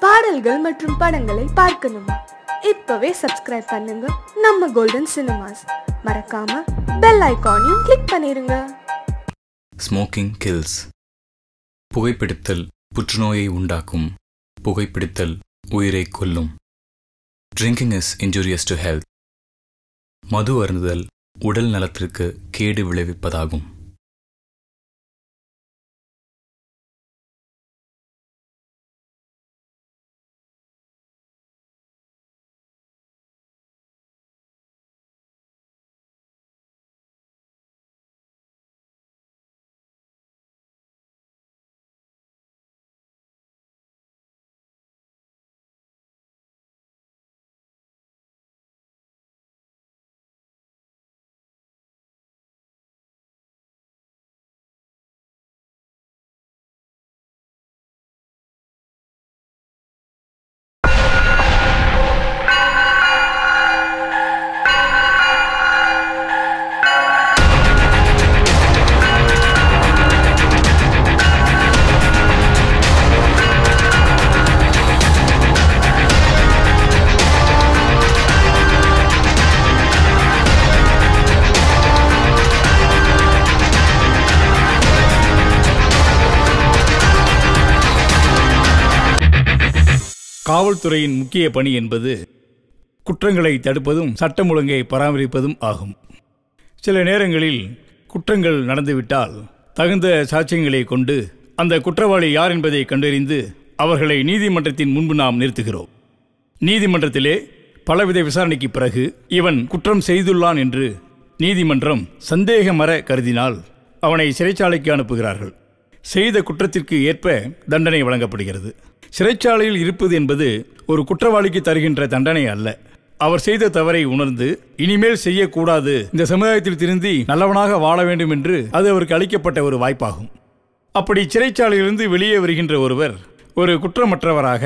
பாடல்கள் மற்றும் படங்களை பார்க்கணுமா. இப்பவே சப்ஸ்கிரைப் பண்ணுங்க. நம்ம கோல்டன் சினிமாஸ் மறக்காம பெல் ஐகானையும் கிளிக் பண்ணிருங்க. ஸ்மோக்கிங் கில்ஸ் புகைப்பிடித்தல் புற்றுநோயை உண்டாக்கும். புகைப்பிடித்தல் உயிரை கொல்லும். Drinking is injurious to health மது அருந்துதல் உடல் நலத்திற்கு கேடு விளைவிப்பதாகும். காவல்துறையின் முக்கிய பணி என்பது குற்றங்களை தடுப்பதும் சட்டம் ஒழுங்கை பராமரிப்பதும் ஆகும். சில நேரங்களில் குற்றங்கள் நடந்துவிட்டால் தகுந்த சாட்சியங்களை கொண்டு அந்த குற்றவாளி யார் என்பதை கண்டறிந்து அவர்களை நீதிமன்றத்தின் முன்பு நாம் நிறுத்துகிறோம். நீதிமன்றத்திலே பலவித விசாரணைக்கு பிறகு இவன் குற்றம் செய்துள்ளான் என்று நீதிமன்றம் சந்தேகமற கருதினால் அவனை சிறைச்சாலைக்கு அனுப்புகிறார்கள். செய்த குற்றத்திற்கு ஏற்ப தண்டனை வழங்கப்படுகிறது. சிறைச்சாலையில் இருப்பது என்பது ஒரு குற்றவாளிக்கு தருகின்ற தண்டனை அல்ல. அவர் செய்த தவறை உணர்ந்து இனிமேல் செய்யக்கூடாது. இந்த சமுதாயத்தில் திருந்தி நல்லவனாக வாழ வேண்டும் என்று அது அவருக்கு அளிக்கப்பட்ட ஒரு வாய்ப்பாகும். அப்படி சிறைச்சாலையிலிருந்து வெளியே வருகின்ற ஒருவர் ஒரு குற்றமற்றவராக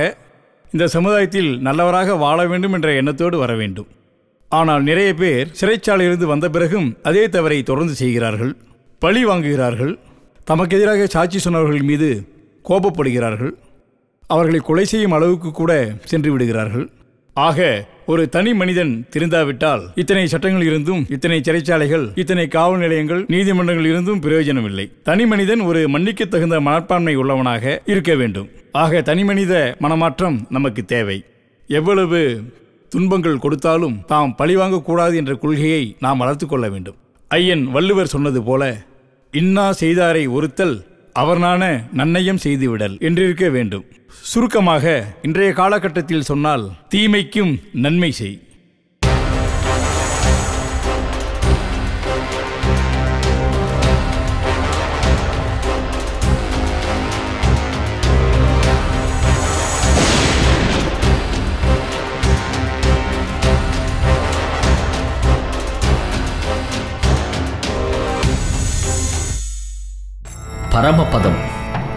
இந்த சமுதாயத்தில் நல்லவராக வாழ வேண்டும் என்ற எண்ணத்தோடு வர வேண்டும். ஆனால் நிறைய பேர் சிறைச்சாலையிலிருந்து வந்த பிறகும் அதே தவறை தொடர்ந்து செய்கிறார்கள் பழி வாங்குகிறார்கள் தமக்கு எதிராக சாட்சி சொன்னவர்கள் மீது கோபப்படுகிறார்கள். அவர்களை கொலை செய்யும் அளவுக்கு கூட சென்று விடுகிறார்கள். ஆக ஒரு தனி மனிதன் திருந்தாவிட்டால் இத்தனை சட்டங்கள் இருந்தும் இத்தனை சிறைச்சாலைகள் இத்தனை காவல் நிலையங்கள் நீதிமன்றங்கள் இருந்தும் பிரயோஜனம் இல்லை தனி மனிதன் ஒரு மன்னிக்க தகுந்த மனப்பான்மை உள்ளவனாக இருக்க வேண்டும். ஆக தனி மனித மனமாற்றம் நமக்கு தேவை. எவ்வளவு துன்பங்கள் கொடுத்தாலும் தாம் பழிவாங்கக்கூடாது என்ற கொள்கையை நாம் வளர்த்து கொள்ள வேண்டும். ஐயன் வள்ளுவர் சொன்னது போல இன்னா செய்தாரை ஒருத்தல் அவர்னான நன்னயம் செய்துவிடல் என்றிருக்க வேண்டும். சுருக்கமாக இன்றைய காலகட்டத்தில் சொன்னால் தீமைக்கும் நன்மை செய். பரமபதம்.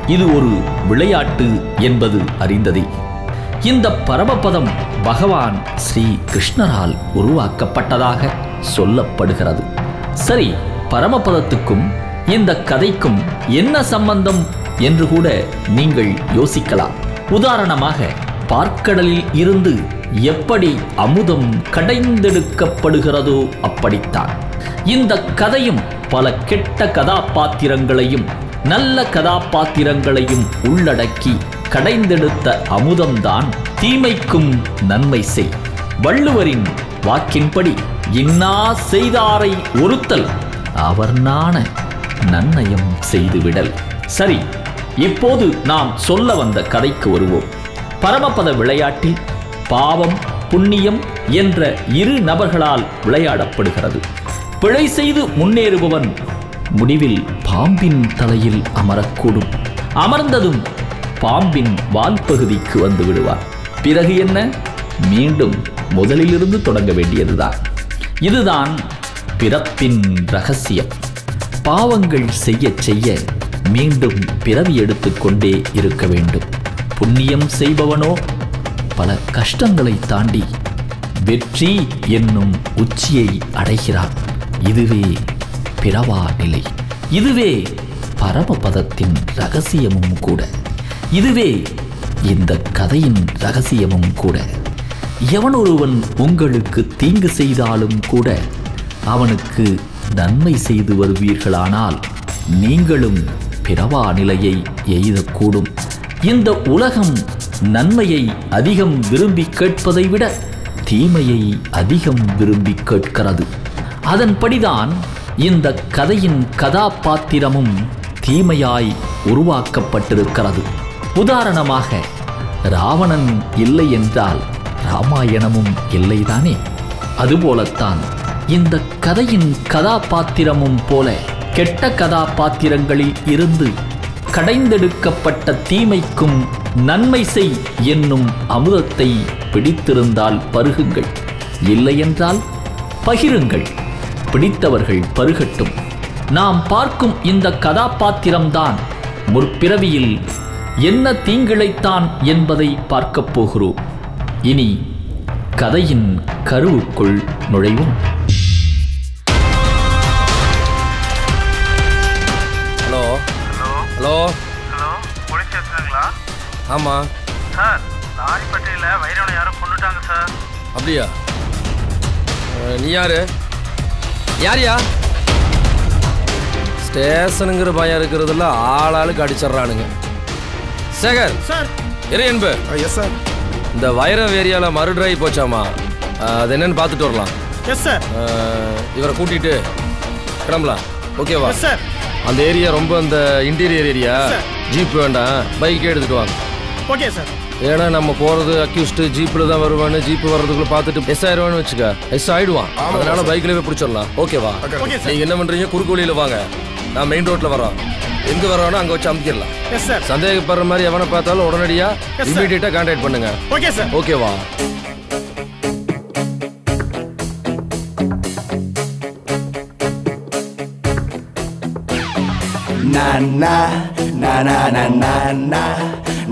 இது ஒரு விளையாட்டு என்பது அறிந்ததே. இந்த பரமபதம் பகவான் ஸ்ரீ கிருஷ்ணரால் உருவாக்கப்பட்டதாக சொல்லப்படுகிறது. சரி பரமபதத்துக்கும் இந்த கதைக்கும் என்ன சம்பந்தம் என்று கூட நீங்கள் யோசிக்கலாம். உதாரணமாக பார்க்கடலில் இருந்து எப்படி அமுதம் கடைந்தெடுக்கப்படுகிறதோ அப்படித்தான். இந்த கதையும் பல கெட்ட கதாபாத்திரங்களையும் நல்ல கதாபாத்திரங்களையும் உள்ளடக்கி கடைந்தெடுத்த அமுதம்தான் தீமைக்கும் நன்மை செய். வள்ளுவரின் வாக்கின்படி இன்னா செய்தாரை ஒருத்தல் அவர் நாண நன்னயம் செய்துவிடல். சரி இப்போது நாம் சொல்ல வந்த கதைக்கு வருவோம். பரமபத விளையாட்டில் பாவம் புண்ணியம் என்ற இரு நபர்களால் விளையாடப்படுகிறது. பிழை செய்து முன்னேறுபவன் முடிவில் பாம்பின் தலையில் அமரக்கூடும். அமர்ந்ததும் பாம்பின் வால் பகுதிக்கு வந்து விடுவார். பிறகு என்ன? மீண்டும் முதலிலிருந்து தொடங்க வேண்டியதுதான். இதுதான் பிறப்பின் ரகசியம். பாவங்கள் செய்ய செய்ய மீண்டும் பிறவி எடுத்துக்கொண்டே இருக்க வேண்டும். புண்ணியம் செய்பவனோ? பல கஷ்டங்களை தாண்டி வெற்றி என்னும் உச்சியை அடைகிறான். இதுவே பிறவா நிலை. இதுவே பரமபதத்தின் ரகசியமும் கூட. இதுவே இந்த கதையின் ரகசியமும் கூட. எவன் ஒருவன் உங்களுக்கு தீங்கு செய்தாலும் கூட அவனுக்கு நன்மை செய்து வருவீர்களானால் நீங்களும் பிறவா நிலையை எய்தக்கூடும். இந்த உலகம் நன்மையை அதிகம் விரும்பி கேட்பதை விட தீமையை அதிகம் விரும்பி கேட்கிறது. அதன்படிதான் இந்த கதையின் கதாபாத்திரமும் தீமையாய் உருவாக்கப்பட்டிருக்கிறது. உதாரணமாக ராவணன் இல்லை என்றால் ராமாயணமும் இல்லைதானே? அதுபோலத்தான் இந்த கதையின் கதாபாத்திரமும் போல கெட்ட கதாபாத்திரங்களில் இருந்து கடைந்தெடுக்கப்பட்ட தீமைக்கும் நன்மை செய் என்னும் அமுதத்தை பிடித்திருந்தால் பருகுங்கள். இல்லையென்றால் பகிருங்கள். பிடித்தவர்கள் பருகட்டும். நாம் பார்க்கும் இந்த கதாபாத்திரம்தான் முற்பிறவியில் என்ன தீங்கிழைத்தான் என்பதை பார்க்கப் போகிறோம். இனி கதையின் கருவுக்குள் நுழைவோம். ஹலோ. ஹலோ. ஹலோ. போலீஸ் ஸ்டேஷனுங்களா? ஆமாம் சார் லாரிப்பட்டியில் வைரவனை யாரோ கொண்டுட்டாங்க சார். அப்படியா? அஹ், நீ யாரு? யாரியா ஸ்டேஷனுங்கிற பயம் இருக்கிறதுல ஆளாளுக்கு அடிச்சிட்றானுங்க. சேகர் சார். இரு என்பு எஸ் சார் இந்த வைரம் ஏரியாவில் மறுடிராய் போச்சாமா? அது என்னன்னு பார்த்துட்டு வரலாம். எஸ் சார் இவரை கூட்டிட்டு கிளம்பலாம். ஓகேவா எஸ் சார் அந்த ஏரியா ரொம்ப அந்த இன்டீரியர் ஏரியா. ஜீப் வேண்டாம். பைக்கே எடுத்துட்டு வாங்க. ஓகே சார் ஏன்னா நம்ம போறது அக்யூஸ்டு ஜீப்ல தான் வருவான்னு ஜீப் வர்றதுக்குள்ள பார்த்துட்டு எஸ் ஆயிடுவான்னு வச்சுக்க. எஸ் ஆயிடுவான். அதனால பைக்லயே பிடிச்சிடலாம். ஓகேவா ஓகே சார் நீங்க என்ன பண்றீங்க? குறுக்கு வழியில வாங்க. நான் மெயின் ரோட்ல வரோம் எங்க வரோனோ அங்க வச்சு அமுக்கிடலாம். எஸ் சார் சந்தேகப்படுற மாதிரி எவனை பார்த்தாலும் உடனடியா. இமீடியட்டா கான்டாக்ட் பண்ணுங்க. ஓகே சார் ஓகேவா na na na na na na na.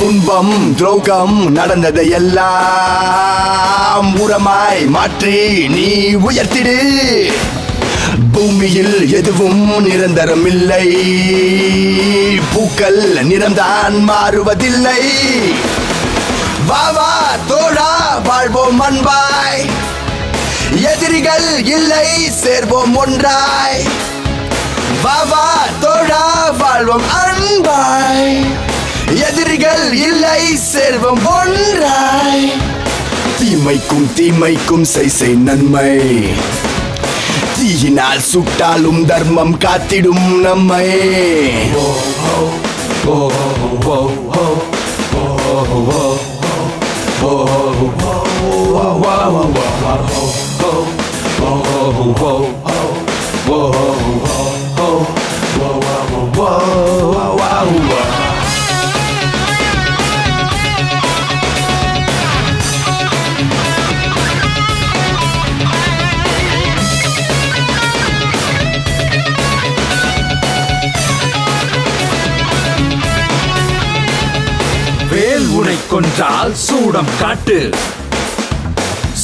துன்பம் துரோகம் நடந்ததை எல்லாம் உரமாய் மாற்றி நீ உயர்த்திடு. பூமியில் எதுவும் நிரந்தரம் இல்லை. பூக்கள் நிறம்தான் மாறுவதில்லை. வா வா தோழா வாழ்வோம் அன்பாய். எதிரிகள் இல்லை சேர்வோம் ஒன்றாய். வா வா தோழா வாழ்வோம் அன்பாய். எதிரிகள் இல்லை சேர்வோம் ஒன்றாய் தீமைக்கும் தீமைக்கும் செய் செய் நன்மை தீயினால் சுட்டாலும் தர்மம் காத்திடும் நம்மை ஓ, ஓ, ஓ, ஓ, ஓ, ஓ, ஓ, ஓ, வேல் உனை கொன்றால் சூடம் காட்டு.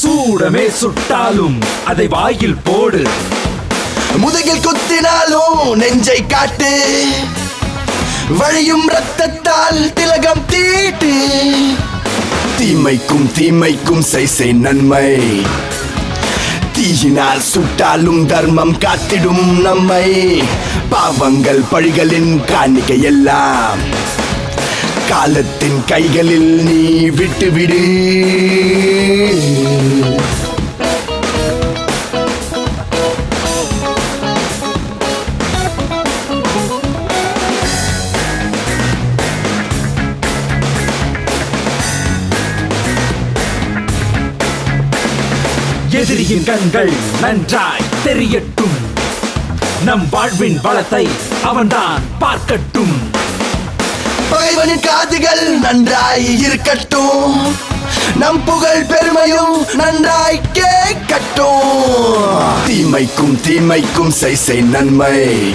சூடமே சுட்டாலும் அதை வாயில் போடு. முதுகில் குத்தினாலும் நெஞ்சை காட்டு. வழியும் ரத்தத்தால் திலகம் தீட்டு. தீமைக்கும் தீமைக்கும் செய்சை நன்மை. தீயினால் சுட்டாலும் தர்மம் காத்திடும் நம்மை. பாவங்கள் பழிகளின் காணிக்கை எல்லாம் காலத்தின் கைகளில் நீ விட்டுவிடு. எதிரியின் கண்கள் நன்றாய் தெரியட்டும். நம் வாழ்வின் வளத்தை அவன்தான் பார்க்கட்டும். பகைவனின் காதுகள் நன்றாய் இருக்கட்டும். நம் புகழ் பெருமையும் நன்றாய் கேட்கட்டும். தீமைக்கும் தீமைக்கும் செய்சை நன்மை.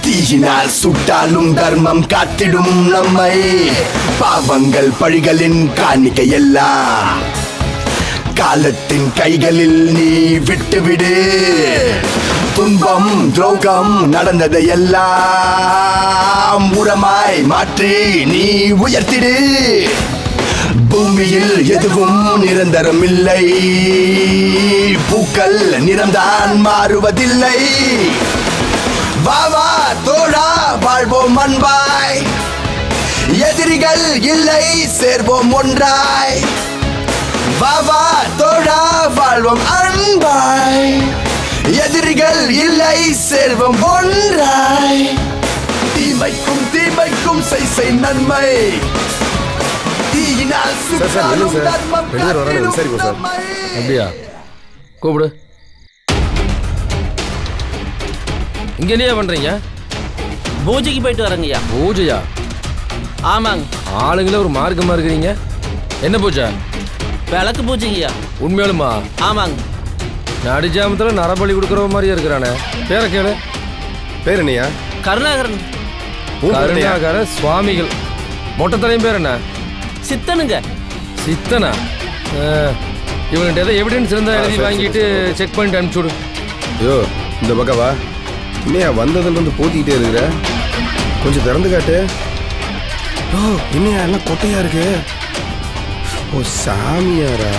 தீயினால் சுட்டாலும் தர்மம் காத்திடும் நம்மை. பாவங்கள் பழிகளின் காணிக்கை எல்லாம் காலத்தின் கைகளில் நீ விட்டுவிடு. துன்பம் துரோகம் நடந்ததை எல்லாம் உரமாய் மாற்றி நீ உயர்த்திடு. பூமியில் எதுவும் நிரந்தரம் இல்லை. பூக்கள் நிறம்தான் மாறுவதில்லை. வா வா தோழா வாழ்வோம் அன்பாய். எதிரிகள் இல்லை சேர்வோம் ஒன்றாய். வா வா தோழா வாழ்வோம் அன்பாய். எதிரிகள் இல்லை சேர்வோம் ஒன்றாய். தீமைக்கும் தீமைக்கும் செய் செய் நன்மை. தீயினால் சுட்டாலும் தர்மம் காத்திடும் நம்மை. அப்படியா? கூப்பிடு. இங்க என்னையா பண்றீங்க? பூஜைக்கு போயிட்டு வரேங்கய்யா. பூஜையா? ஆமாங்க. ஆளுங்களே ஒரு மார்க்கமா இருக்கிறீங்க. என்ன பூஜை? விளக்கு பூஜைங்கய்யா. உண்மையாலுமா? ஆமாங்க. நடுஜாமத்துல நரபலி கொடுக்குற மாதிரியே இருக்கிறானே. பேரை கேளு. பேர் என்னையா? கருணாகரன். கருணாகர சுவாமிகள். மொட்டை தலையும் பேர் என்ன? சித்தனுங்க. சித்தனா? இவன்கிட்ட ஏதோ எவிடன்ஸ் இருந்தா எழுதி வாங்கிட்டு செக் பண்ணிட்டு அனுப்பிச்சு விடு ஐயோ இந்த பக்கம் வா. என்னையா வந்ததுல இருந்து போத்திக்கிட்டே இருக்கிற? கொஞ்சம் திறந்து காட்டு. ஓ என்னையா எல்லாம் கொட்டையா இருக்கு? ஓ சாமியாரா?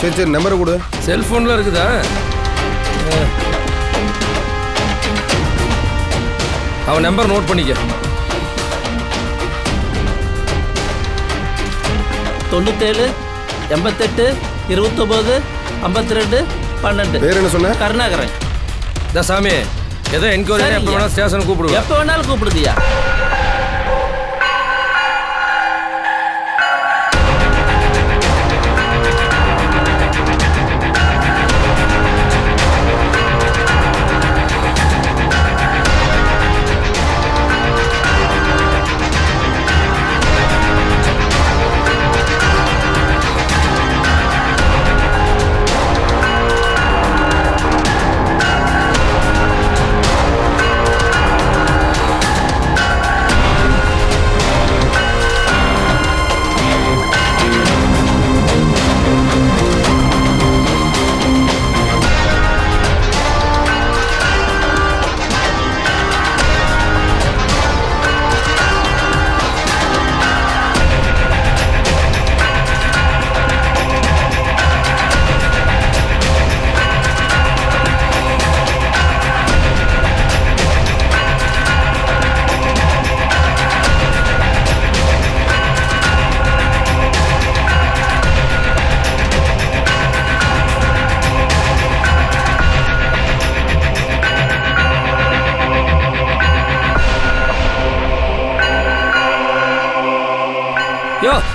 சரி சரி நம்பரை கொடு. செல்போன்ல இருக்குதா. அவன் நம்பர் நோட் பண்ணிக்க. தொண்ணூத்தேழு எண்பத்தெட்டு இருபத்தொம்போது ஐம்பத்தி ரெண்டு பன்னெண்டு. பேர் என்ன சொன்ன? கருணாகரன். இந்த சாமி ஏதோ என்கொயரி எப்போ ஸ்டேஷன் கூப்பிடுவேன் எப்போ வேணாலும் கூப்பிடுங்கய்யா.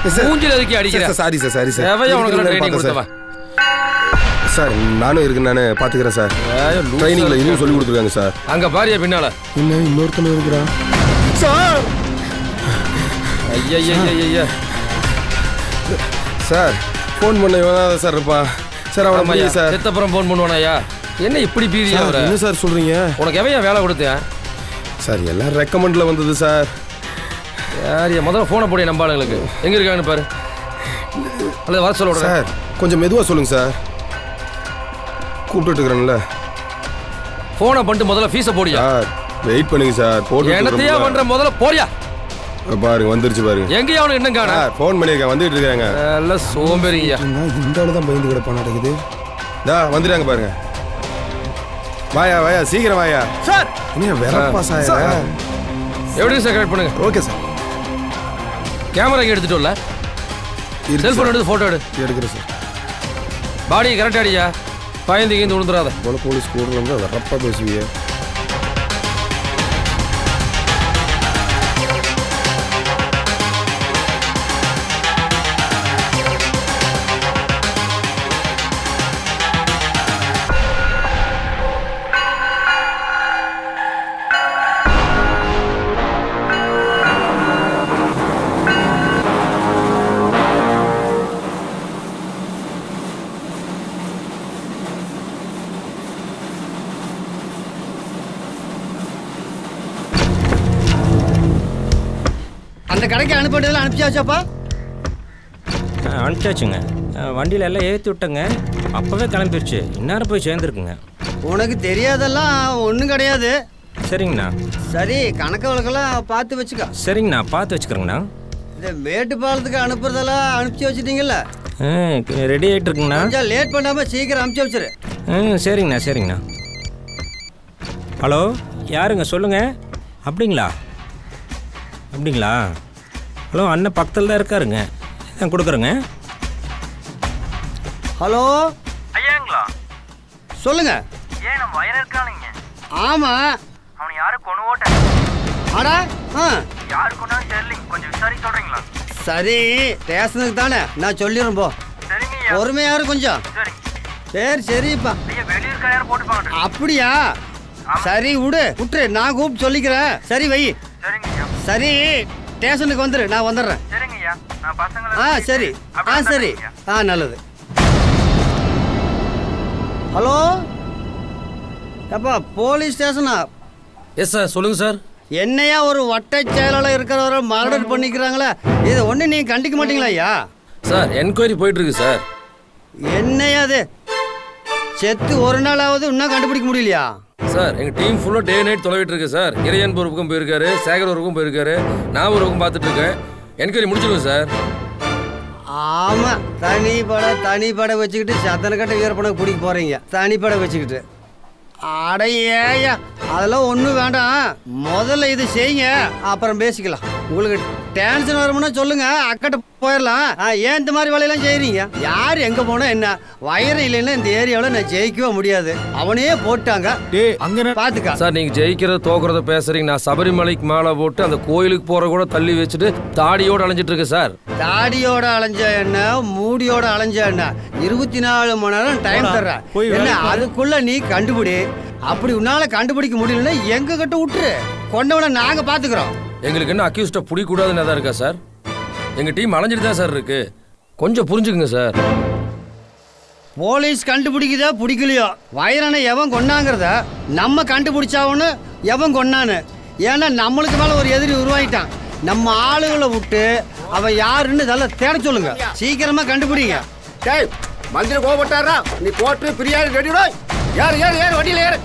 மூஞ்சில எதுக்கு அடிக்கிற. சாரி சார் சாரி சார் எவையா உனக்கு ட்ரைனிங் கொடுத்தவன்? சார் நானும் இருக்கு நானே பாத்துக்கிறேன் சார் ட்ரைனிங்ல. இதுவும் சொல்லி கொடுத்துருக்காங்க சார் அங்க பாரியா பின்னால. என்ன இன்னொருத்தன இருக்கிறான் சார் ஐயா சார் ஃபோன் பண்ண இவன் சார் இருப்பான் சார் அவனை முடியும் சார் செத்தப்புறம் ஃபோன் பண்ணுவானாயா என்ன இப்படி பீதியா என்ன சார் சொல்றீங்க? உனக்கு எவையா வேலை கொடுத்தேன்? சார் எல்லாம் ரெக்கமெண்ட்ல வந்தது சார் யார் முதல்ல ஃபோனை போடிய நம்ம ஆளுங்களுக்கு எங்க இருக்காங்கன்னு பாரு. அல்லது வர சொல்ல சார் கொஞ்சம் மெதுவா சொல்லுங்க சார். கூப்பிட்டு இருக்கிறேன்ல. ஃபோனை பண்ணிட்டு முதல்ல ஃபீஸை போடியா? வெயிட் பண்ணுங்க சார். போட்டு என்னத்தையா பண்ற? முதல்ல போடியா? பாருங்க வந்துருச்சு பாருங்க. எங்கேயா அவனுக்கு என்ன காண? ஃபோன் பண்ணியிருக்கேன் வந்துட்டு இருக்காங்க எல்லாம் சோம்பேறியா இந்த ஆளு தான் பயந்து கிடப்பா நடக்குது தா வந்துட்டாங்க பாருங்க. வாயா வாயா சீக்கிரம் வாயா. சார்! என்ன வெறப்பா சார்? எப்படி சார் கரெக்ட் பண்ணுங்க? Okay sir. கேமரா இங்கே எடுத்துட்டு வரல செல்போன் எடுத்து ஃபோட்டோ எடு. எடுக்கிறேன் சார். பாடியை கரெக்டாக அடியா? பயந்து கீந்து விழுந்துடாத போல போலீஸ் கூட இருந்தால் வெறப்பா அனுப்பிச்சாச்சாப்பா அனுப்பிச்சாச்சுங்க. வண்டியில் எல்லாம் ஏற்றி விட்டேங்க. அப்போவே கிளம்பிருச்சு. இந்நேரம் போய் சேர்ந்துருக்குங்க. உனக்கு தெரியாதெல்லாம் ஒன்றும் கிடையாது. சரிங்கண்ணா. சரி கணக்கு வழக்கெல்லாம் பார்த்து வச்சுக்க. சரிங்கண்ணா பார்த்து வச்சுக்கிறேங்கண்ணா. இந்த மேட்டுப்பாலத்துக்கு அனுப்புறதெல்லாம் அனுப்பிச்சு வச்சிட்டீங்கல்ல? ஆ ரெடி ஆகிட்டு இருக்குங்கண்ணா. கொஞ்சம் லேட் பண்ணாம சீக்கிரம் அனுப்பிச்சு வச்சிரு. ஆ சரிங்கண்ணா சரிங்கண்ணா. ஹலோ யாருங்க? சொல்லுங்க. அப்படிங்களா? அப்படிங்களா? ஹலோ அண்ணன் பக்கத்தில் தான் இருக்காருங்க. நான் கொடுக்குறேங்க. ஹலோ? ஐயாங்களா? சொல்லுங்க. ஏன் நம்ம வயல இருக்கானுங்க? ஆமா. அவனை யாரும் கொண்டு ஓட்டேன் ஆடா ஆ. யாரு கொண்டாலும் தெரியலைங்க கொஞ்சம் விசாரிக்க சொல்றீங்களா? சரி ஸ்டேஷனுக்கு தானே. நான் சொல்லிடுறேன் போ. சரிங்க பொறுமையா இரு கொஞ்சம். சரிங்க சரி சரிப்பா. அப்படியா? சரி விடு. விட்டுரு. நான் கூப்பிட்டு சொல்லிக்கிறேன். சரி வை. சரிங்க சரி. ஸ்டேஷனுக்கு வந்துரு நான் வந்துடுறேன். ஆ சரி. ஆ சரி. ஆ நல்லது. ஹலோ? அப்பா போலீஸ் ஸ்டேஷனா? எஸ் சார் சொல்லுங்க சார். என்னையா ஒரு வட்ட செயலாளர் இருக்கிறவரை மர்டர் பண்ணிக்கிறாங்களே? இது ஒன்று நீ கண்டிக்க மாட்டீங்களா ஐயா? சார் என்கொயரி போயிட்டு இருக்கு சார். என்னையா அது? செத்து ஒரு நாளாவது இன்னும் கண்டுபிடிக்க முடியலையா? சார் எங்கள் டீம் ஃபுல்லாக டே நைட் தொலைவிட்டு இருக்கு சார். இறையன் ஒரு பக்கம் போயிருக்காரு சேகர் ஒரு பக்கம் போயிருக்காரு நான் ஒரு பக்கம் பார்த்துட்டு இருக்கேன். என்கொயரி முடிச்சிருக்கோம் சார். ஆமாம் தனி படம் தனி வச்சுக்கிட்டு சத்தனை கட்ட வீரப்படம் பிடிக்க போகிறீங்க தனி வச்சுக்கிட்டு. அடையா அதெல்லாம் ஒன்றும் வேண்டாம். முதல்ல இது செய்யுங்க அப்புறம் பேசிக்கலாம். உங்களுக்கு டென்ஷன் வரும்னா சொல்லுங்க அக்கட்ட போயிடலாம். ஆ, ஏன் இந்த மாதிரி வேலையெல்லாம் செய்றீங்க? யார் எங்க போனா என்ன? வயிறு இல்லைன்னா இந்த ஏரியாவில் நான் ஜெயிக்கவே முடியாது. அவனே போட்டாங்க. அங்க பாத்துக்க. சார் நீங்க ஜெயிக்கிறத தோக்குறத பேசுறீங்க. நான் சபரிமலைக்கு மாலை போட்டு அந்த கோயிலுக்கு போற கூட தள்ளி வச்சுட்டு தாடியோட அலைஞ்சிட்டு இருக்கு சார். தாடியோட அலைஞ்ச என்ன? மூடியோட அலைஞ்ச என்ன? இருபத்தி நாலு மணி நேரம் டைம் தர்றேன். போய் என்ன. அதுக்குள்ள நீ கண்டுபிடி. அப்படி உன்னால கண்டுபிடிக்க முடியலன்னா எங்க கிட்ட விட்டுரு கொண்டவனை நாங்க பாத்துக்கிறோம். எங்களுக்கு என்ன அக்யூஸ்ட பிடிக்கூடாதுன்னு தான் இருக்கா சார்? எங்க டீம் அலைஞ்சிட்டு தான் சார் இருக்கு. கொஞ்சம் புரிஞ்சுக்குங்க சார். போலீஸ் கண்டுபிடிக்குதா பிடிக்கலையோ? வைரனை எவன் கொண்டாங்கிறத நம்ம கண்டுபிடிச்சாவன்னு எவன் கொண்டான்னு ஏன்னா நம்மளுக்கு மேல ஒரு எதிரி உருவாயிட்டான். நம்ம ஆளுகளை விட்டு அவன் யாருன்னு இதெல்லாம் தேட சொல்லுங்க. சீக்கிரமா கண்டுபிடிங்க. டேய் மந்திரி கோபப்பட்டாரா நீ கோட்டு பிரியாணி ரெடிடா யார் யார் யார் வண்டியில் ஏறு.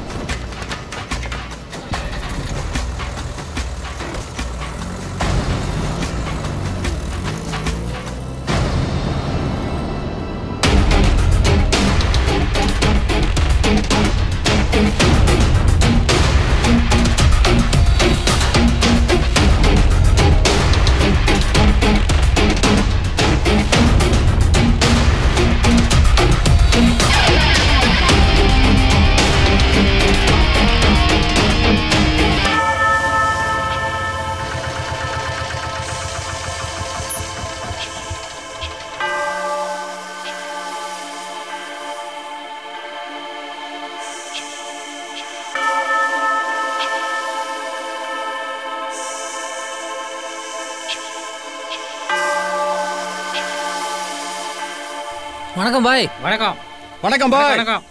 வணக்கம் பாய். வணக்கம். வணக்கம் பாய். வணக்கம்.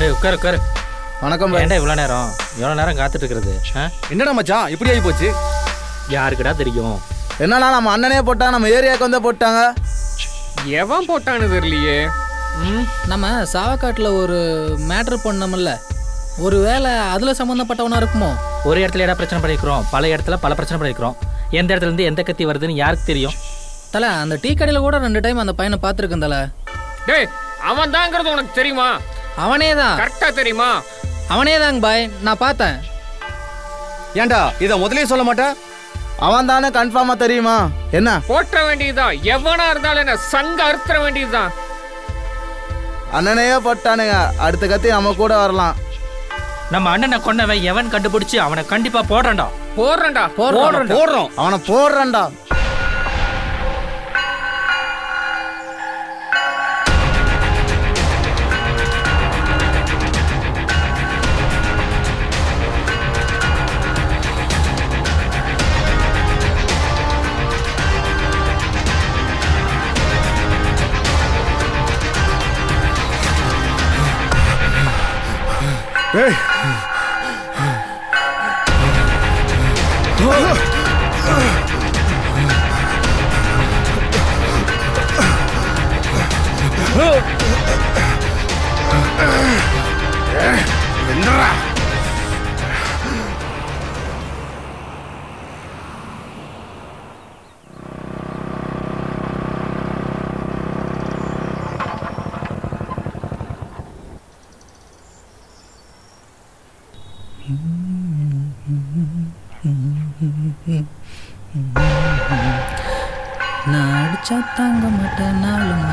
ஏய் உட்காரு உட்காரு. வணக்கம் ஏன்டா இவ்வளோ நேரம்? எவ்வளோ நேரம் காத்துட்டு இருக்கிறது? என்னடா மச்சான் இப்படி ஆகி போச்சு? யாருக்குடா தெரியும்? என்னடா நம்ம அண்ணனே போட்டா நம்ம ஏரியாவுக்கு வந்து போட்டாங்க. எவன் போட்டான்னு தெரியலையே. ம் நம்ம சாவக்காட்டில் ஒரு மேட்ரு பண்ணோம்ல. ஒரு வேளை அதில் சம்மந்தப்பட்டவனா இருக்குமோ? ஒரு இடத்துல இடம் பிரச்சனை பண்ணிக்கிறோம் பல இடத்துல பல பிரச்சனை பண்ணிக்கிறோம் எந்த இடத்துல இருந்து எந்த கத்தி வருதுன்னு யாருக்கு தெரியும்? தல அந்த டீ கடையில் கூட ரெண்டு டைம் அந்த பையனை பார்த்துருக்கேன் தல. டேய் அவன் தாங்கிறது உனக்கு தெரியுமா? அவனே தான் கரெக்டா தெரியுமா? அவனே தாங்க பாய் நான் பார்த்தேன். ஏன்டா இதை முதலே சொல்ல மாட்டேன்? அவன் தானே கன்ஃபார்மா தெரியுமா? என்ன? போட்ட வேண்டியதுதான் எவனா இருந்தாலும் என்ன சங்க அறுத்துற வேண்டியதுதான் அண்ணனையே போட்டானுங்க. அடுத்த கத்தி நம்ம கூட வரலாம். நம்ம அண்ணனை கொன்னவன் எவன் கண்டுபிடிச்சு அவனை கண்டிப்பா போடுறேன்டா. போடுறேன்டா போடுறோம் போடுறோம். அவனை போடுறேன்டா. ஏய் என்னடா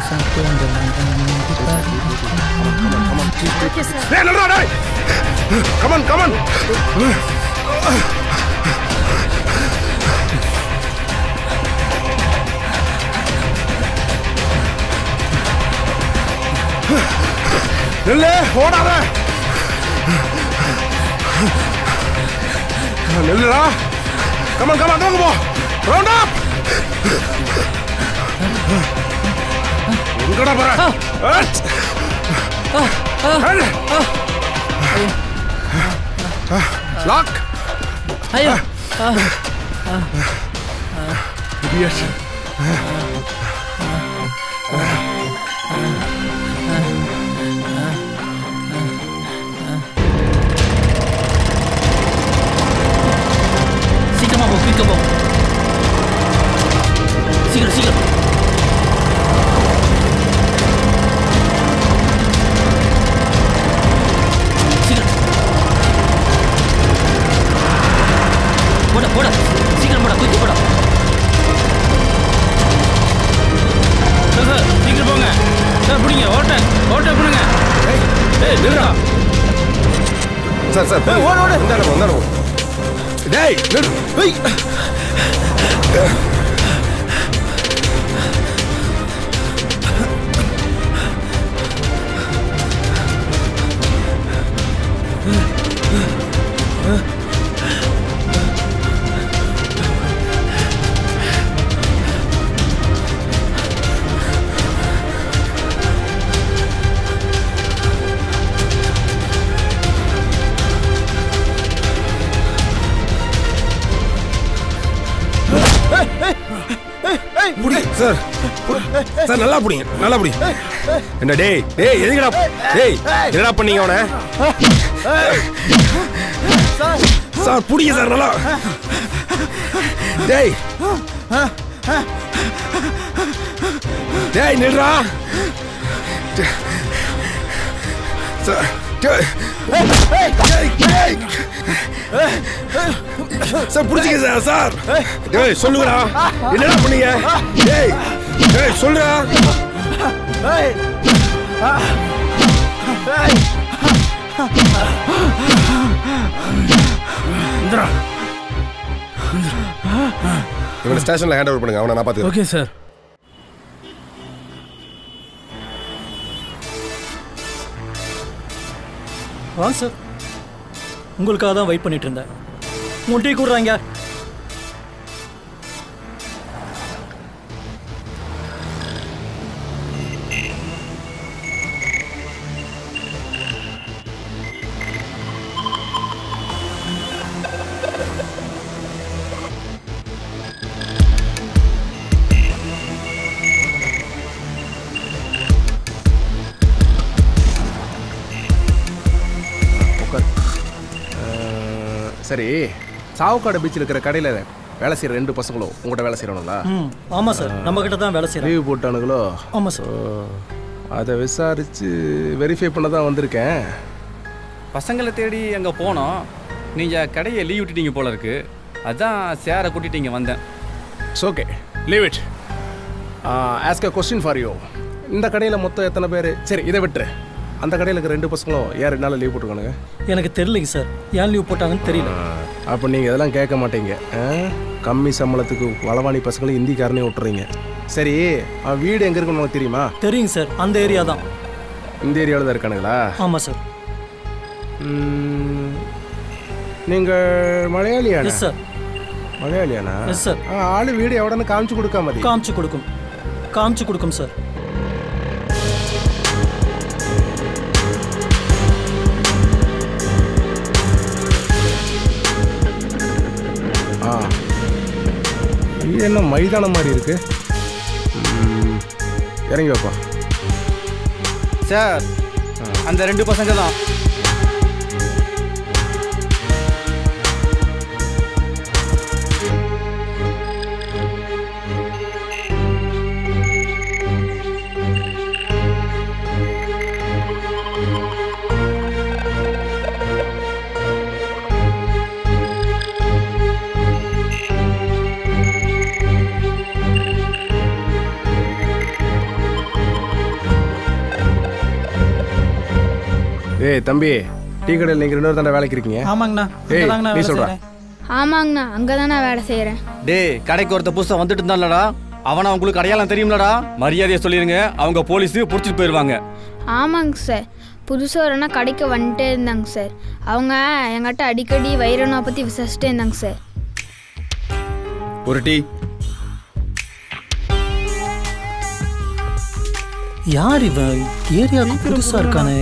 நாலு மாசம் தூங்கலாம் டேய் நில்றா டேய் கமான் கமான் நில்லு ஓடாத நில்லுடா கமான் கமான் தூங்க போ ரவுண்ட் அப் எங்கடா போற! லாக். ஐயோ. இடியட் சீக்கிரமா போ குயிக்க போ. சீக்கிரம் சீக்கிரம். சார் சார் போய் ஓடு ஓடு. இந்தாட போ இந்தாட போ டேய் சார் நல்லா புடிங்க நல்லா புடிங்க. என்ன டேய் டேய் எதுக்குடா டேய் என்னடா பண்ணீங்க அவனை? சார் புடிங்க சார் நல்லா. டேய். டேய் நில்றா. சார் டேய். சார் புடிச்சிக்க சார் சார். டேய் சொல்லுங்கடா. என்னடா பண்ணீங்க? டேய். டேய் சொல்லுடா இந்திரா. இவனை ஸ்டேஷன்ல ஹேண்ட் ஓவர் பண்ணுங்க. அவனை நான் பார்த்து ஓகே சார். வாங்க சார். உங்களுக்காக தான் வெயிட் பண்ணிட்டு இருந்தேன். உன் டீ கூடுறாங்க. சரி சாவுக்காடு பீச்சில் இருக்கிற கடையில் வேலை செய்கிற ரெண்டு பசங்களும் உங்கள்கிட்ட வேலை செய்கிறவங்களா ம் ஆமாம் சார். நம்ம கிட்ட தான் வேலை செய்கிறேன் லீவ் போட்டானுங்களோ? ஆமாம் சார். அதை விசாரித்து வெரிஃபை பண்ண தான் வந்திருக்கேன். பசங்களை தேடி அங்கே போனோம். நீங்கள் கடையை லீவ் விட்டுட்டீங்க போல இருக்கு. அதான் சேரை கூட்டிட்டு இங்கே வந்தேன். It's okay leave it ask a question for you இந்த கடையில் மொத்தம் எத்தனை பேர்? சரி இதை விட்டுரு. அந்த கடையில் இருக்கிற ரெண்டு பசங்களும் ஏன் ரெண்டு நாள் லீவ் போட்டுருக்கானுங்க? எனக்கு தெரியலைங்க சார். ஏன் லீவ் போட்டாங்கன்னு தெரியல. அப்போ நீங்கள் இதெல்லாம் கேட்க மாட்டீங்க? கம்மி சம்பளத்துக்கு வளவாணி பசங்களை ஹிந்திக்காரனே விட்டுறீங்க. சரி அவன் வீடு எங்கே இருக்குன்னு உனக்கு தெரியுமா? தெரியுங்க சார். அந்த ஏரியா தான். இந்த ஏரியாவில் தான் இருக்கானுங்களா? ஆமாம் சார். நீங்கள் மலையாளியானா? Yes sir மலையாளியானா. ஆ, ஆளு வீடு எவ்வளோன்னு காமிச்சு கொடுக்காம காமிச்சு கொடுக்கும். காமிச்சு கொடுக்கும் சார் இது என்ன மைதானம் மாதிரி இருக்கு? இறங்கி வைப்பா சார் அந்த ரெண்டு பசங்க தான். ஏய் தம்பி டீ கடையில் நீங்கள் ரெண்டு பேரும் தானே வேலைக்கு இருக்கீங்க. ஆமாங்கண்ணா ஏய் இங்கதாங்கண்ணா நீ செய்றேன். ஆமாங்கண்ணா அங்கே தான் நான் வேலை செய்கிறேன் டேய் கடைக்கு ஒருத்த புதுசா வந்துட்டு இருந்தான்லடா. அவனை உங்களுக்கு அடையாளம் தெரியும்லடா. மரியாதையை சொல்லிருங்க அவங்க போலீஸ் புடிச்சிட்டு போயிருவாங்க. ஆமாங்க சார். புதுசாக அண்ணா கடைக்கு வந்துட்டே இருந்தாங்க சார். அவங்க என்கிட்ட அடிக்கடி வைரனை பற்றி விசாரிச்சுட்டே இருந்தாங்க சார். ஒரு டீ. யார் இவன்? ஏரியாவுக்கு புதுசா இருக்கானே.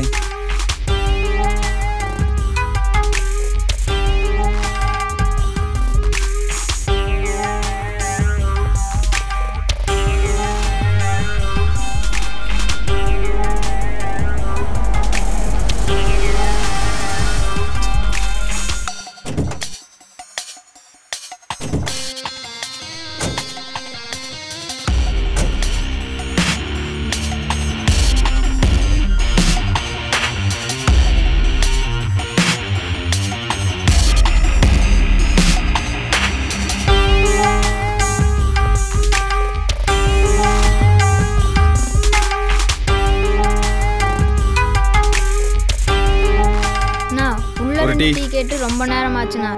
டீ கேட்டு ரொம்ப நேரம் ஆச்சுண்ணா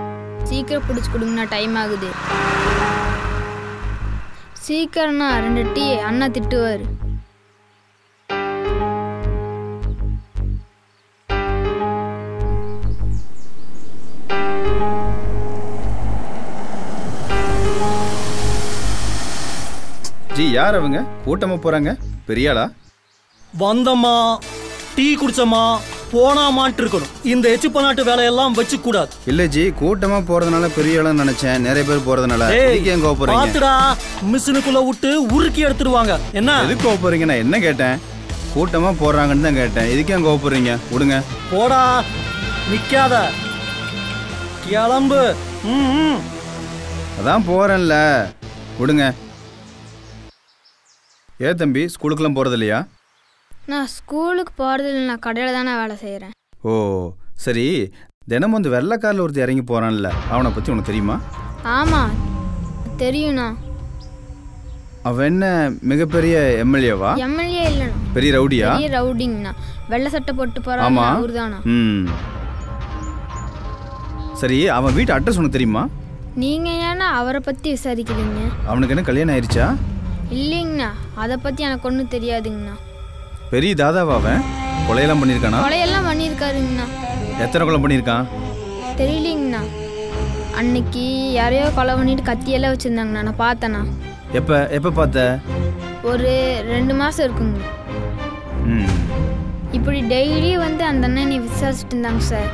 சீக்கிரம் பிடிச்சி கொடுங்கண்ணா டைம் ஆகுது. சீக்கிரம்ண்ணா ரெண்டு டீ அண்ணா திட்டுவார். ஜி யார் அவங்க? கூட்டமா போறாங்க? பெரியாளா? வந்தம்மா டீ குடிச்சம்மா. போனாமான்ட்டு இருக்கணும் இந்த எச்சு பனாட்டு வேலையெல்லாம் வச்சு கூடாது இல்ல ஜி கூட்டமா போறதுனால பெரிய ஆளுன்னு நினைச்சேன். நிறைய பேர் போறதுனால. ஏன் கோவப்படுறீங்க? பாத்துடா மிஷினுக்குள்ள விட்டு உருக்கி எடுத்துருவாங்க. என்ன? எதுக்கு கோவப்படுறீங்க? நான் என்ன கேட்டேன்? கூட்டமா போடுறாங்கன்னு தான் கேட்டேன். இதுக்கு ஏன் கோவப்படுறீங்க? விடுங்க. போடா நிக்காத. கிளம்பு. அதான் போறேன்ல. விடுங்க. ஏ தம்பி ஸ்கூலுக்குலாம் போறது இல்லையா நான் ஸ்கூலுக்கு போகிறது இல்லை நான் கடையில் தானே வேலை செய்கிறேன் ஓ சரி. தினமும் இந்த வெள்ளைக்காரில் ஒருத்தர் இறங்கி போறான்ல அவனை பத்தி உனக்கு தெரியுமா? ஆமாம் தெரியும்ண்ணா. அவன் என்ன மிகப்பெரிய எம்எல்ஏவா? எம்எல்ஏ இல்லைண்ணா. பெரிய ரவுடியா? பெரிய ரவுடிங்கண்ணா வெள்ளை சட்டை போட்டு ஆமா. அவரு தானா ம். சரி அவன் வீட்டு அட்ரஸ் உனக்கு தெரியுமா? நீங்கள் ஏன்னா அவரை பற்றி விசாரிக்கிறீங்க. அவனுக்கு என்ன கல்யாணம் ஆயிருச்சா? இல்லைங்கண்ணா. அதை பற்றி எனக்கு ஒன்றும் தெரியாதுங்கண்ணா. பெரிய தாதாவா அவன்? கொலையெல்லாம் பண்ணியிருக்கானா? கொலையெல்லாம் பண்ணியிருக்காருங்கண்ணா எத்தனை கொலை பண்ணியிருக்கான்? தெரியலங்கண்ணா. அன்னைக்கு யாரையோ கொலை பண்ணிட்டு கத்தியெல்லாம் வச்சுருந்தாங்கண்ணா. நான் பார்த்தேண்ணா. எப்போ எப்போ பார்த்த? ஒரு ரெண்டு மாதம் இருக்குங்க. இப்படி டெய்லி வந்து அந்த அண்ணனை விசாரிச்சுட்டு இருந்தாங்க சார்.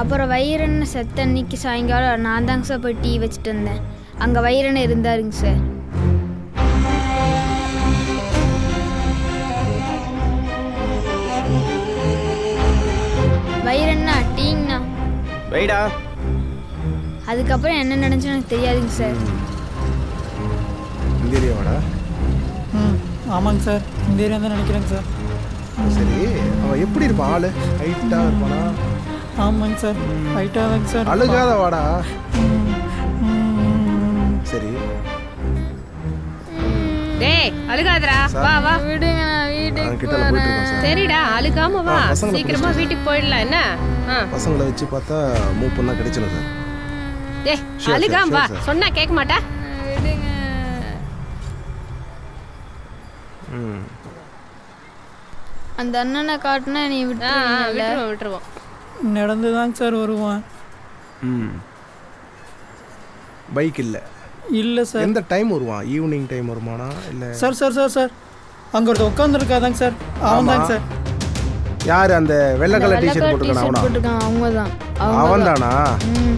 அப்புறம் வைரண்ண செத்த அன்னைக்கு சாயங்காலம் நான் தாங்க சார் போய் டீ வச்சுட்டு வந்தேன். அங்கே வைரண்ண இருந்தாருங்க சார். வைரண்ணா டீங்கண்ணா வைடா. அதுக்கப்புறம் என்ன நடந்துச்சுன்னு எனக்கு தெரியாதுங்க சார். இந்த ஏரியாவாடா ம் ஆமாங்க சார். இந்த ஏரியா தான் நினைக்கிறேங்க சார். சரி அவன் எப்படி இருப்பான் ஆளு? ஹைட்டாக இருப்பானா? ஆமாங்க சார். ஹைட்டாக தாங்க சார் அழுகாத வாடா. சரி. டேய் அழுகாதடா. வா வா. விடுங்க அவன் கிட்ட போயிட்டு இருக்கான் சார். சரிடா அழுகாம வா. சீக்கிரமா வீட்டுக்கு போயிடலாம். என்ன. பசங்களை வச்சு பார்த்தா மூப்பன்னா கிடைச்சிடும் சார். டேய் sure, அழுகாம வா. சொன்னா கேட்க மாட்டா. ம். அந்த அண்ணனை காட்டினா நீ விட்டுருவோம் விட்டுருவோம். நடந்து தாங்க சார் வருவான். ம். பைக் இல்லை. இல்லை சார் எந்த டைம் வருவான்? ஈவினிங் டைம் வருமானா? இல்லை சார் சார் சார் சார் அங்கே ஒருத்தர் உட்காந்துருக்காதாங்க சார் அவன் தாங்க. சார் யாரு அந்த வெள்ளை கலர் டிஷர்ட் போட்டுருக்கான அவங்க தான் அவன் தானா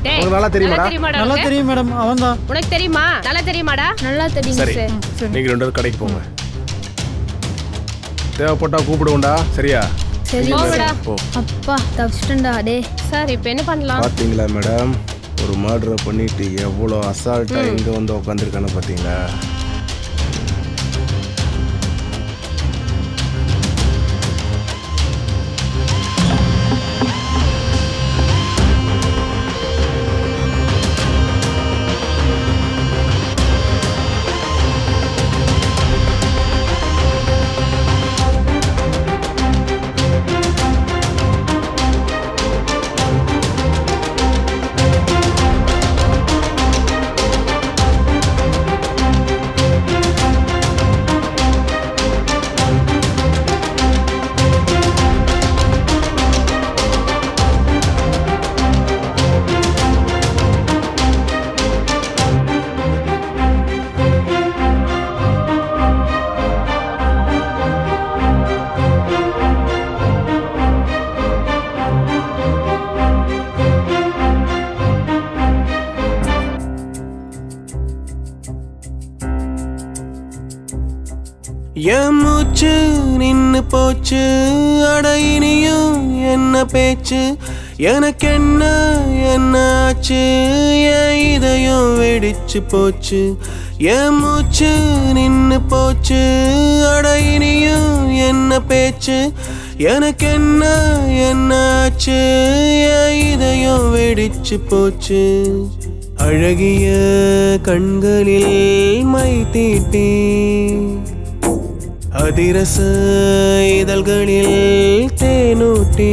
உங்களுக்கு நல்லா தெரியுமாடா? நல்லா தெரியும் மேடம் அவன் தான் உனக்கு தெரியுமா? நல்லா தெரியுமாடா? நல்லா தெரியுங்க சரி. சார். நீங்க ரெண்டு பேரும் கடைக்கு போங்க. தேவைப்பட்டா கூப்பிடுவோம்டா. சரியா? சரி அப்பா தப்பிச்சிட்டேன்டா. டே சார் இப்போ என்ன பண்ணலாம்? பாத்தீங்களா மேடம் ஒரு மர்டரை பண்ணிட்டு எவ்வளோ அசால்ட்டா இங்க வந்து உட்காந்துருக்கானு பாத்தீங்களா? பேச்சு. எனக்கென்ன என்ன ஆச்சு என் இதயம் வெடிச்சு போச்சு. என் மூச்சு நின்று போச்சு. அட இனியும் என்ன பேச்சு? எனக்கென்ன என்ன ஆச்சு என் இதயம் வெடிச்சு போச்சு. அழகிய கண்களில் மை தீட்டி. அதிரச இதழ்களில் వెనుటి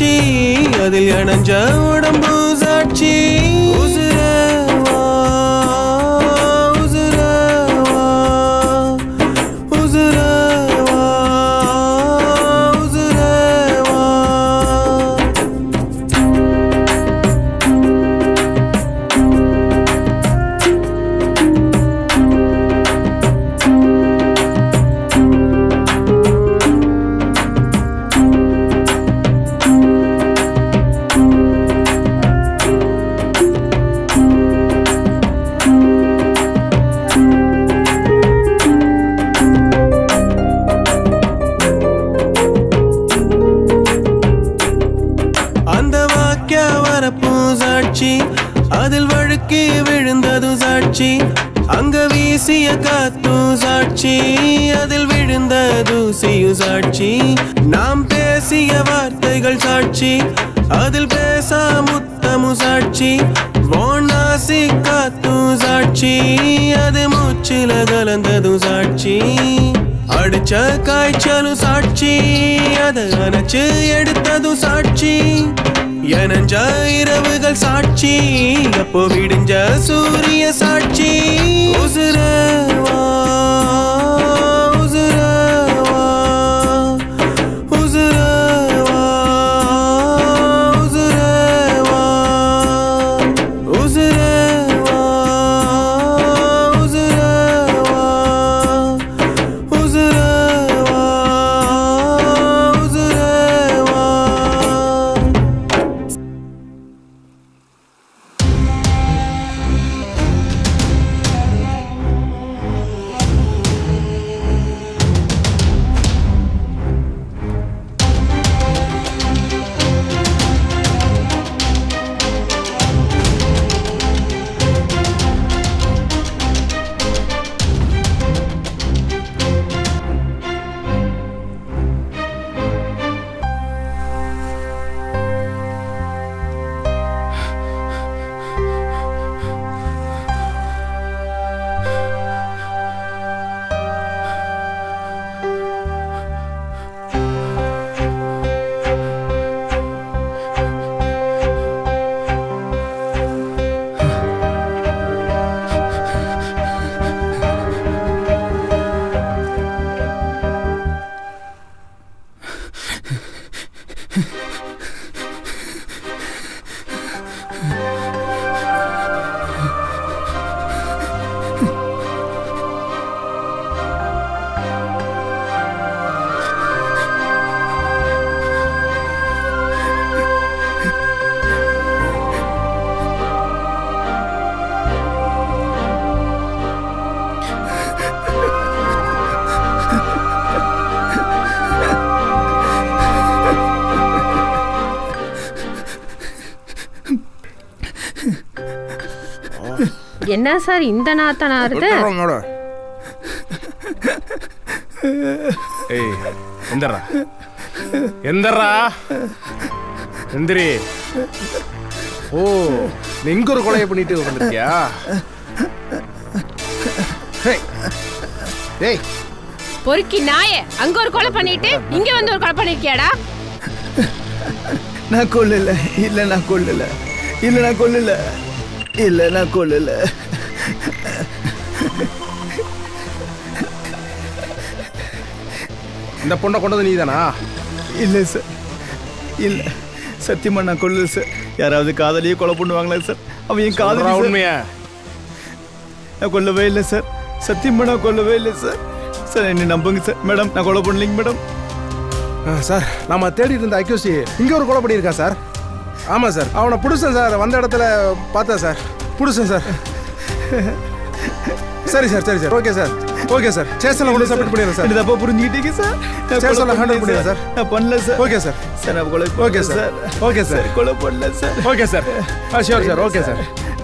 சாட்சி அதில் அணைஞ்ச உடம்பு சாட்சி. காத்தும் அது மூச்சில கலந்ததும் சாட்சி. அடிச்ச காய்ச்சலும் சாட்சி அதை அணைச்சு எடுத்ததும் சாட்சி. எனஞ்ச இரவுகள் சாட்சி அப்போ விடிஞ்ச சூரிய சாட்சி. உசுரவா என்ன சார் இந்த நாத்தம் நாருது ஏய் எந்தரா எந்தரா எந்திரி. ஓ நீ இங்க ஒரு கொலையை பண்ணிட்டு வந்திருக்கியா? ஹேய். டேய். பொறுக்கி நாயே அங்க ஒரு கொலை பண்ணிட்டு இங்க வந்து ஒரு கொலை பண்ணிருக்கியாடா? நான் கொல்லல இல்ல நான் கொல்லல. இல்ல நான் கொல்லல. இல்ல நான் கொல்லல. இந்த பொண்ணை கொண்டது நீதானா? இல்ல சார். இல்ல. சத்தியமா நான் கொல்லல சார். யாராவது காதலியே கொலை பண்ணுவாங்களா சார்? அவன் என் காதலி. உண்மையா? நான் கொல்லவே இல்லை சார். சத்தியமா நான் கொல்லவே இல்லை சார். சார் என்னை நம்புங்க சார். மேடம் நான் கொலை பண்ணலைங்க மேடம். ஆ, சார் நாம தேடிட்டு இருந்த அக்யூசி இங்க ஒரு கொலை பண்ணியிருக்கான் சார்? ஆமா சார். அவனை பிடிச்சேன் சார். வந்த இடத்துல பார்த்தேன் சார். பிடிச்சேன் சார். சரி சார் சரி sir. Okay sir. Okay sir ஸ்டேஷனில் கொண்டு சப்மிட் பண்ணிடுறேன் சார் தப்பா புரிஞ்சுக்கிட்டீங்க சார் நான் ஸ்டேஷனில் ஹேண்டில் பண்ணிடுறேன் சார் நான் பண்ணல சார் ஓகே சார் சார் நான் கொலை ஓகே சார் ஓகே சார் கொலை பண்ணல சார் ஓகே சார் ஆ sure sir okay sir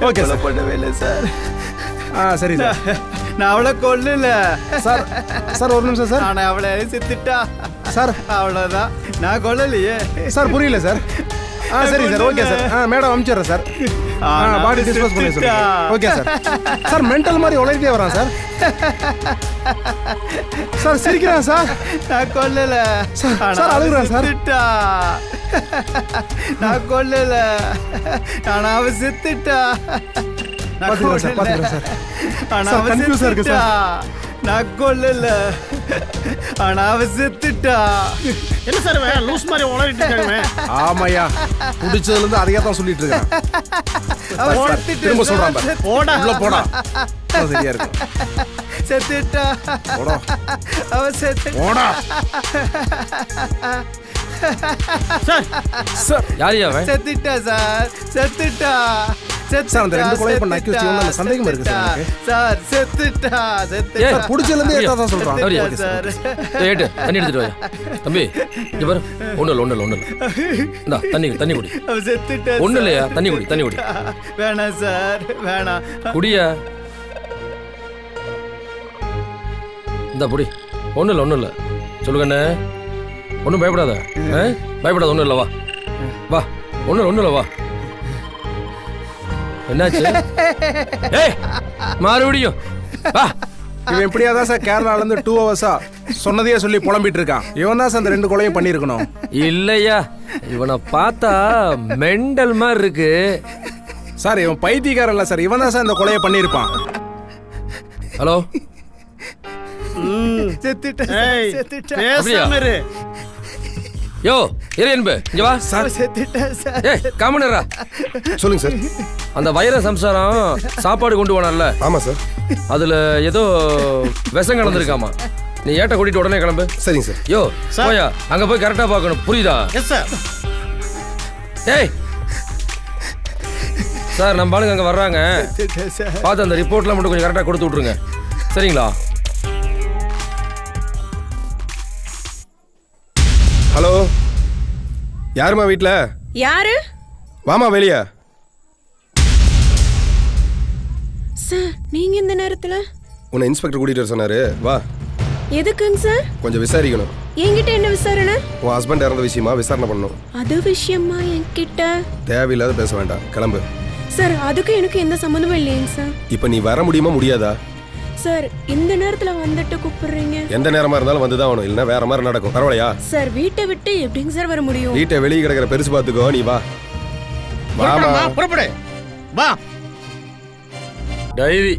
okay sir பண்ணவே இல்லை சார் ஆ சரி சார் நான் அவளை கொல்லல. சார் சார் ஒரு நிமிஷம் சார் ஆனா அவளை செத்துட்டா சார் அவ்வளவுதான். நான் கொல்லலையே. சார் புரியல சார் ஆ சரி சார் ஓகே சார் ஆ மேடம் அனுப்பிச்சிடுறேன் சார் பாடி டிஸ்போஸ் பண்ணி. சொல்லுங்க ஓகே சார் சார் மென்டல் மாதிரி உழைக்கிட்டே வரான் சார் சார் சிரிக்கிறான் சார் நான் கொல்லல சார், அழுகுறான் சார். நான் கொல்லல ஆனா அவ செத்துட்டா நான் பாத்துக்கிறேன் சார். பாத்துக்கிறேன் சார். ஆ இருக்கு சார். நான் கொல்லல ஆனா அவ செத்துட்டா என்ன சார் இவன் லூஸ் மாதிரி உளறிட்டு இருக்காங்க ஆமாய்யா பிடிச்சதுல இருந்து அதையா தான் சொல்லிட்டு இருக்கேன் அவ. திரும்ப சொல்றான் பாரு. போடா. உள்ள போடா சரியா இருக்கும் செத்துட்டா போடா. அவ செத்துட்டா போடா. சார். யார் செத்துட்டா சார். செத்துட்டா. சார், அந்த ரெண்டு கொலை பண்ண சந்தேகமா இருக்கு சார் செத்துட்டா. சார் செத்துட்டா. செத்துட்டா. சார், புடிச்சதுல இருந்து தான் சொல்றான். சார் ஏட்டு தண்ணி எடுத்துட்டு வா தம்பி இங்க பாரு. ஒண்ணு இல்ல ஒண்ணு இல்ல ஒண்ணு இல்ல. இந்தா தண்ணி தண்ணி குடி. அவ செத்துட்டா ஒண்ணு சார். இல்லையா? தண்ணி குடி தண்ணி குடி. வேணாம் சார். வேணாம் குடியா? இந்த புடி. ஒண்ணு இல்ல ஒண்ணு இல்ல. சொல்லுங்கண்ணே ஒன்றும் பயப்படாத? பயப்படாத ஒன்றும் இல்லை வா. வா. ஒன்றும் ஒன்றும் இல்லை வா. என்னாச்சு? ஏய் மறுபடியும். வா. இவன் எப்படியாதான் சார் கேரளால இருந்து டூ ஹவர்ஸா சொன்னதையே சொல்லி புலம்பிட்டு இருக்கான். இவன் தான் சார் அந்த ரெண்டு கொலையும் பண்ணியிருக்கணும். இல்லையா? இவனை பார்த்தா மெண்டல் மாதிரி இருக்கு. சார் இவன் பைத்தியக்காரன் இல்ல சார். இவன் தான் சார் இந்த கொலையை பண்ணியிருப்பான். ஹலோ? செத்துட்டேன் செத்துட்டேன். யோ இரு என்பு இங்க வா. சார் செத்துட்டேன் சார். ஏய் காமனரா. சொல்லுங்க சார். அந்த வைர சம்சாரம் சாப்பாடு கொண்டு போனார்ல ஆமா சார். அதுல ஏதோ விஷம் கலந்துருக்காமா. நீ ஏட்ட கூட்டிட்டு உடனே கிளம்பு. சரிங்க சார். யோ போயா அங்க போய் கரெக்டா பார்க்கணும். புரியுதா? எஸ் சார் ஏய். சார் நம்ம ஆளுங்க அங்க வர்றாங்க. பார்த்து அந்த ரிப்போர்ட்லாம் மட்டும் கொஞ்சம் கரெக்டாக கொடுத்து விட்ருங்க சரிங்களா? ஹலோ. யாருமா வீட்ல? யாரு? வாமா வெளியே. சார் நீங்க இந்த நேரத்துல? உன்னை இன்ஸ்பெக்டர் கூட்டிட்டு வர சொன்னாரு. வா. எதுக்குங்க சார்? கொஞ்சம் விசாரிக்கணும். என்கிட்ட என்ன விசாரணை? உன் ஹஸ்பண்ட் இறந்த விஷயமா விசாரணை பண்ணணும். அது விஷயமா என்கிட்ட? தேவையில்லாத பேச வேண்டாம். கிளம்பு. சார் அதுக்கு எனக்கு எந்த சம்மந்தமும் இல்லைங்க சார். இப்போ நீ வர முடியுமா முடியாதா? சார் இந்த நேரத்துல வந்துட்டு கூப்பிடுறீங்க? எந்த நேரமா இருந்தாலும் வந்து தான் ஆகணும். இல்லைன்னா வேற மாதிரி நடக்கும். பரவாயில்லையா? சார் வீட்டை விட்டு எப்படிங்க சார் வர முடியும்? வீட்டை வெளியே கிடக்கிற பெருசு பார்த்துக்கோ நீ வா. வாமா. புறப்படு. வா. டைரி.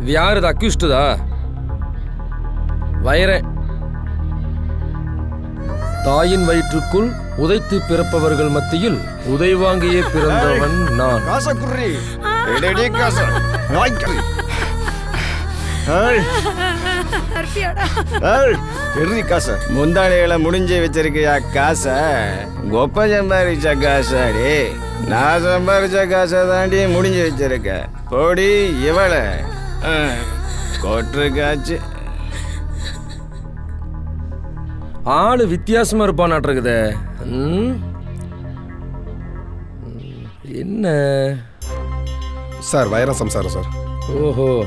இது யார் இது அக்யூஸ்டுதா? வைரன் தாயின் வயிற்றுக்குள் உதைத்து பிறப்பவர்கள் மத்தியில் உதை வாங்கியே பிறந்தவன் நான். காசை எடே காசை. எறுதி காசை. முந்தாடிகளை முடிஞ்சு வச்சிருக்கியா காசை? கொப்ப சம்பாதிச்ச காசாடி நான் சம்பாதிச்ச காசை தாண்டி முடிஞ்சு வச்சிருக்க. போடி இவள. கொட்டு காச்சு. ஆளு வித்தியாசமா இருப்பானாட்டிருக்குதே ம்? என்ன? சார் வைரம் சம்சாரம் சார். ஓஹோ.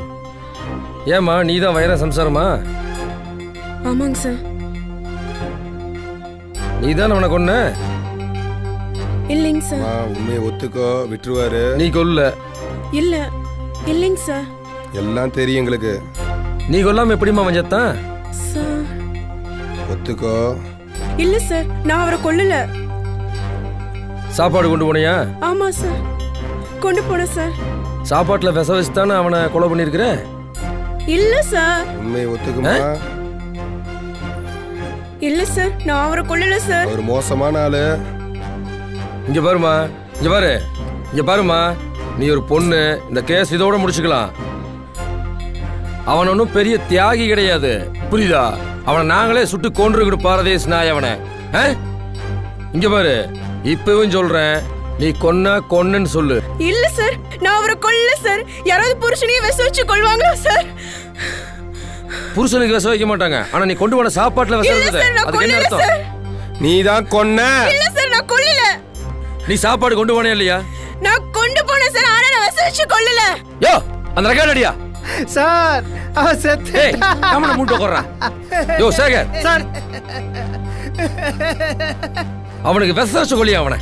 ஏம்மா நீ தான் வைர சம்சாரமா? ஆமாங்க சார். நீ தான் அவனை கொன்ன? இல்லைங்க சார். உண்மையை ஒத்துக்கோ விட்டுருவாரு. நீ கொல்ல. இல்ல இல்லைங்க சார். எல்லாம் தெரியும் எங்களுக்கு. நீ கொல்லாம எப்படிம்மா மஞ்சத்தான் சார். ஒத்துக்கோ. இல்ல சார் நான் அவரை கொல்லல. சாப்பாடு கொண்டு போனியா? ஆமா சார். கொண்டு போனேன் சார். சாப்பாட்டுல விச வச்சு தானே அவனை கொலை பண்ணியிருக்கிற? இல்ல சார் உண்மையை ஒத்துக்குமா? இல்ல சார் நான் அவரை கொல்லல சார் ஒரு மோசமான ஆளு. இங்க பாருமா இங்க பாரு. இங்க பாருமா நீ ஒரு பொண்ணு. இந்த கேஸ் இதோட முடிச்சுக்கலாம். அவன் ஒன்றும் பெரிய தியாகி கிடையாது. புரியுதா? அவனை நாங்களே சுட்டு கொன்று பாரதேஸ் நாய் அவனை. ஆ? இங்க பாரு. இப்பவும் சொல்றேன். நீ கொன்ன கொன்னுன்னு சொல்லு. இல்ல சார் நான் அவரை கொல்ல சார் யாராவது புருஷனையும் விச வச்சு கொள்வாங்களா சார் புருஷனுக்கு விச வைக்க மாட்டாங்க. ஆனா நீ கொண்டு போன சாப்பாட்டுல விச இருந்தது அதுக்கு என்ன அர்த்தம்? நீ தான் கொன்ன. இல்ல சார் நான் கொல்லல. நீ சாப்பாடு கொண்டு போனே இல்லையா? நான் கொண்டு போனேன் சார் ஆனா நான் விச வச்சு கொல்லல. யோ அந்த ரெக்கார்ட் அடியா? சார் அவன் செத்து கமன மூட்டு உட்கார்றான் யோ சேகர். சார். அவனுக்கு விச வச்சு கொள்ளியா அவனை?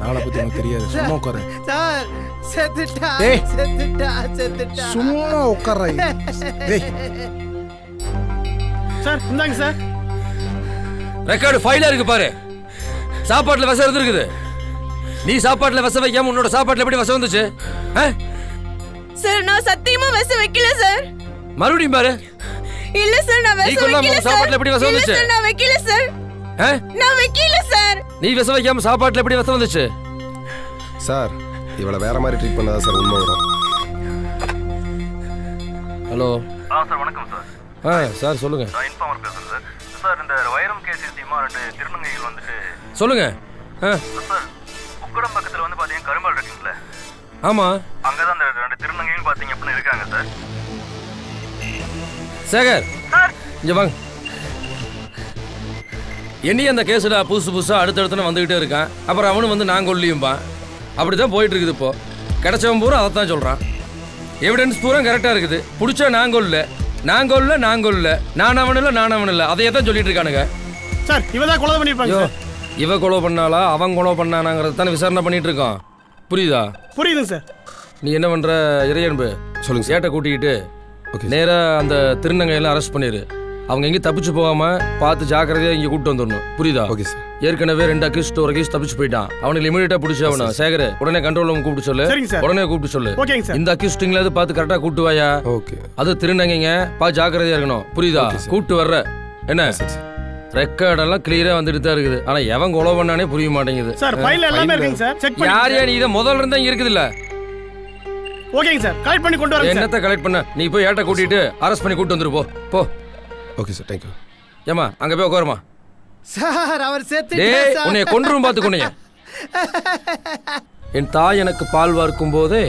நாளை பத்தி எனக்கு தெரியாது. சும்மா உட்காரு. சார் செத்துட்டா. செத்துட்டா செத்துட்டா. சும்மா உட்கார்றா டேய். சார் இந்தாங்க சார். ரெக்கார்டு ஃபைலா இருக்கு பாரு. சாப்பாட்டுல விச இருந்திருக்குது. நீ சாப்பாட்டுல விச வைக்காம உன்னோட சாப்பாட்டுல எப்படி விச வந்துச்சு? ஆ? சார் நான் சத்தியமா விச வைக்கல சார். மறுபடியும் பாரு. இல்ல சார் நான் கொல்லாம வைக்கல உன் சாப்பாட்டுல எப்படி சார் விஷம் வந்துச்சு? சார் நான் வைக்கல சார். ஆ? நான் வைக்கல சார். நீ விச வைக்காம சாப்பாட்டுல எப்படி விச வந்துச்சு? சார் இவளை வேற மாதிரி ட்ரீட் பண்ணாதான் சார் உண்மை வரும். ஹலோ. ஆ சார் வணக்கம் சார். ஆ சார் சொல்லுங்க. நான் இன்ஃபார்மர் பேசுறேன் சார் சார் இந்த வைரம் கேஸ் விஷயமா ரெண்டு திருநங்கைகள் வந்துட்டு சொல்லுங்க. ஆ. சார் உக்கடம் பக்கத்துல வந்து பாத்தீங்கன்னா கரும்பால் இருக்குங்களே. ஆமா. அங்கதான் அந்த ரெண்டு திருநங்கைகள் பாத்தீங்க அப்படின்னு இருக்காங்க சார். சேகர். இங்க வாங்க. என்னையும் அந்த கேஸில் புதுசு புதுசாக அடுத்தடுத்துன்னு வந்துக்கிட்டே இருக்கான். அப்புறம் அவனும் வந்து நான் கொல்லியும்பான். அப்படி தான் போயிட்டு இருக்குது இப்போ. கிடைச்சவன் பூரா அதை தான் சொல்கிறான் எவிடன்ஸ் பூரா கரெக்டாக இருக்குது. பிடிச்சா நான் கொல்ல நான் கொல்ல நான் கொல்ல. நான் அவன் இல்லை நான் அவன் இல்லை. அதையே தான் சொல்லிட்டு இருக்கானுங்க. சார் இவ தான் கொலை பண்ணிருப்பாங்க இவ கொலை பண்ணாளா? அவன் கொலை பண்ணானாங்கிறத தானே விசாரணை பண்ணிட்டு இருக்கோம் புரியுதா? புரியுதுங்க சார். நீ என்ன பண்ற இறையன்பு? சொல்லுங்க ஏட்டை கூட்டிக்கிட்டு நேரா அந்த திருநங்கையெல்லாம் அரெஸ்ட் பண்ணிரு. அவங்க எங்கேயும் தப்பிச்சு போகாம பார்த்து ஜாக்கிரதையா இங்க கூட்டு வந்துடணும். புரியுதா? ஓகே சார் ஏற்கனவே ரெண்டு அக்யூஸ்ட் ஒரு அக்யூஸ்ட் தப்பிச்சு போயிட்டான். அவனுக்கு இமீடியட்டா பிடிச்சி அவன. சேகர் உடனே கண்ட்ரோல் ரூம் கூப்பிட்டு சொல்லு. சரிங்க சார். உடனே கூப்பிட்டு சொல்லு. இந்த அக்யூஸ்டிங்ல பார்த்து கரெக்டா கூட்டு வாயா? ஓகே அது திருநங்கைங்க பார்த்து ஜாக்கிரதையா இருக்கணும். புரியுதா? கூட்டு வர்ற. என்ன? ரெக்கார்ட் எல்லாம் கிளியரா வந்துட்டு தான் இருக்குது. ஆனா எவன் கொலை பண்ணானே புரிய மாட்டேங்குது. சார் ஃபைல் எல்லாமே இருக்குங்க சார் செக் பண்ணி யார் யார் நீ இதை முதல்ல இருந்தா இங்க இருக்குதுல்ல? ஓகேங்க சார் கலெக்ட் பண்ணி கொண்டு வரேன் என்னத்த கலெக்ட் பண்ண? நீ போய் ஏட்ட கூட்டிட்டு அரெஸ்ட் பண்ணி கூட்டு வந்துரு போ. போ. ஓகே சார் தேங்க்யூ ஏமா அங்க போய் உட்காருமா. சார் அவர் டேய் உன்னை கொன்றும் பார்த்து கொண்டீங்க என் தாய் எனக்கு பால் வார்க்கும் போதே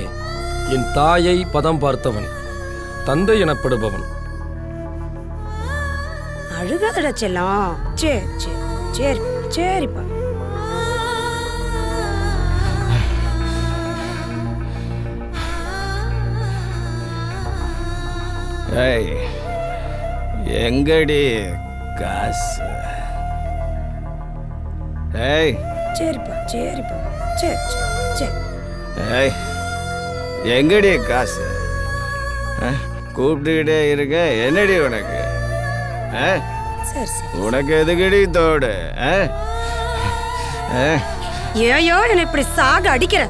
என் தாயை பதம் பார்த்தவன் தந்தை எனப்படுபவன். அழுகாதடா செல்லம். சரி சரி சரி சரிப்பா. ஏய் எங்கடி? காசு. ஏய். சரிப்பா சரிப்பா. சரி சரி ஏய் எங்கடி காசு? கூப்பிட்டுக்கிட்டே இருக்க என்னடி உனக்கு? உனக்கு எதுக்கடி தோடு? ஏயோ என்னை இப்படி சாக அடிக்கிற?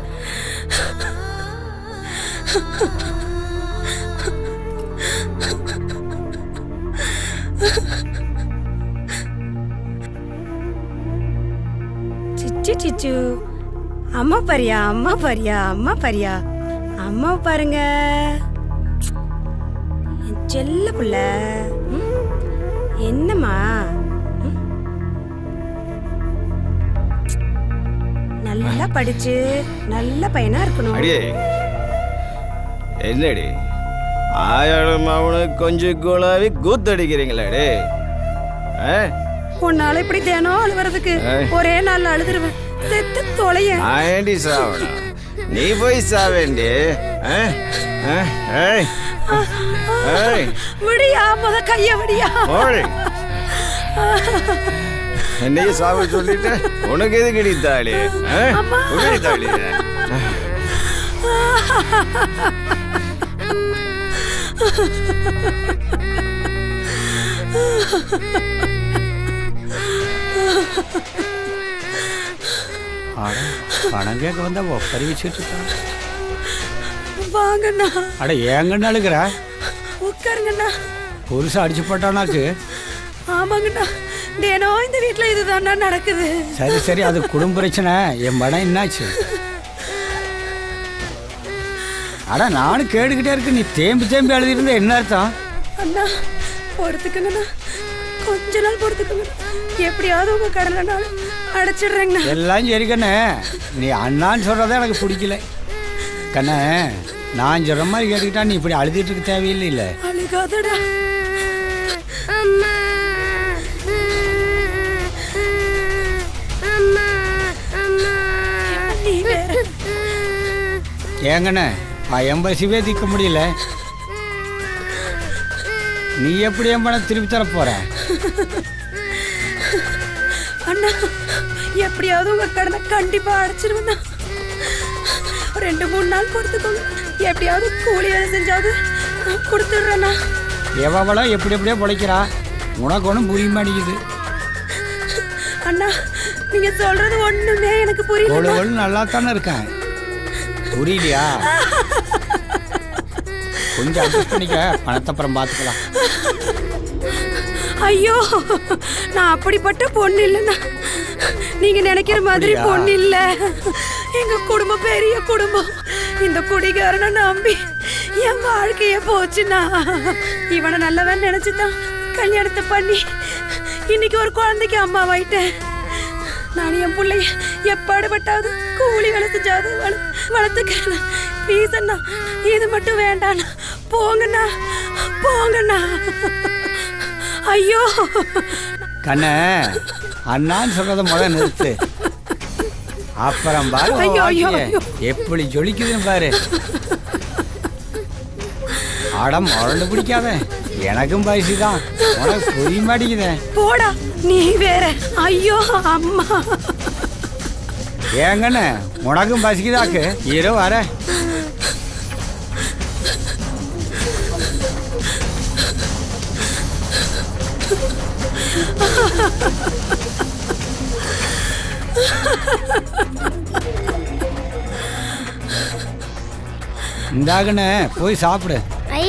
சிச்சு சிச்சு. அம்மா பாரியா அம்மா பாரியா அம்மா பாரியா. அம்மா பாருங்க. என் செல்ல புள்ள. என்னம்மா? நல்லா படிச்சு நல்ல பையனா இருக்கணும். என்னடி? ஆயிரம் அவனுக்கு கொஞ்சம் குழாவி கூத்தடிக்கிறீங்களாடே உன்னால இப்படி தினம் அழுவுறதுக்கு. ஒரே நாள்ல அழுதுருவேன். செத்து தொலைய ஏண்டி சாவணும்? நீ போய் சாவேண்டி. விடியா முத கைய விடியா. என்னையும் சாவ சொல்லிட்டு? உனக்கு எது கிடைத்தாளி தாளி அட பணம் கேட்க வந்தா ஒப்பரி வச்சுட்டு இருக்கான். வாங்கண்ணா. அட ஏங்கன்னு அழுகிற? உட்காருங்கண்ணா. புருஷன் அடிச்சு போட்டானாக்கு? ஆமாங்கண்ணா. தினம் இந்த வீட்டுல இதுதான்டா நடக்குது. சரி சரி அது குடும்ப பிரச்சனை. என் பணம் என்னாச்சு? அட நானும் கேட்டுக்கிட்டே இருக்கு நீ தேம்பி தேம்பி எழுதிருந்த என்ன அர்த்தம்? அண்ணா பொறுத்துக்குங்கண்ணா கொஞ்ச நாள் பொறுத்துக்குங்க எப்படியாவது உங்க கடலை நாள் அடைச்சிடுறேங்கண்ணா. எல்லாம் சரி கண்ணே. நீ அண்ணான்னு சொல்றதே எனக்கு பிடிக்கல. கண்ணே நான் சொல்ற மாதிரி கேட்டுக்கிட்டா நீ இப்படி அழுதுட்டு இருக்க தேவையில்லை இல்லை அழுகாதடா வேற? ஏங்கண்ணே பயம் பசிவே திக்க முடியல. நீ எப்படி என் பணம் திருப்பி தர போற? அண்ணா எப்படியாவது உங்க கடனை கண்டிப்பா அடைச்சிருவேண்ணா ரெண்டு மூணு நாள் பொறுத்துக்கோங்க. எப்படியாவது கூலி வேலை செஞ்சாவது கொடுத்துடுறேண்ணா எவ்வளோ எப்படி எப்படியோ பிழைக்கிறா. உனக்கு ஒன்றும் புரிய மாட்டேங்குது. அண்ணா நீங்க சொல்றது ஒண்ணுமே எனக்கு புரியல நல்லா தானே இருக்கேன். புரியலையா? கொஞ்சம் அட்ஜஸ்ட் பண்ணிக்க. பணத்தை அப்புறம் பார்த்துக்கலாம் ஐயோ நான் அப்படிப்பட்ட பொண்ணு இல்லைண்ணா நீங்க நினைக்கிற மாதிரி? பொண்ணு இல்ல. எங்க குடும்பம் பெரிய குடும்பம். இந்த குடிகாரனை நம்பி என் வாழ்க்கையே போச்சுண்ணா இவனை நல்லவன் நினைச்சுதான் கல்யாணத்தை பண்ணி இன்னைக்கு ஒரு குழந்தைக்கு அம்மாவாயிட்டேன். நான் என் பிள்ளைய எப்பாடுபட்டாவது கூலி வேலை செஞ்சாவது வள வளர்த்துக்கிறேன். ப்ளீஸ் அண்ணா இது மட்டும் வேண்டாண்ணா போங்கண்ணா போங்கண்ணா. ஐயோ. கண்ணே அண்ணான்னு சொல்றத முத நிறுத்து. அப்புறம் பாரு. எப்படி ஜொலிக்குதுன்னு பாரு. அடம் முரண்டு பிடிக்காத. எனக்கும் பரிசு தான். உனக்கு புரிய மாட்டேங்குதே. போடா நீ வேற. ஐயோ அம்மா. ஏங்கண்ணே உனக்கும் பசிக்குதாக்கு. இரு வர. இந்தாகண்ணே போய் சாப்பிடு. ஐ.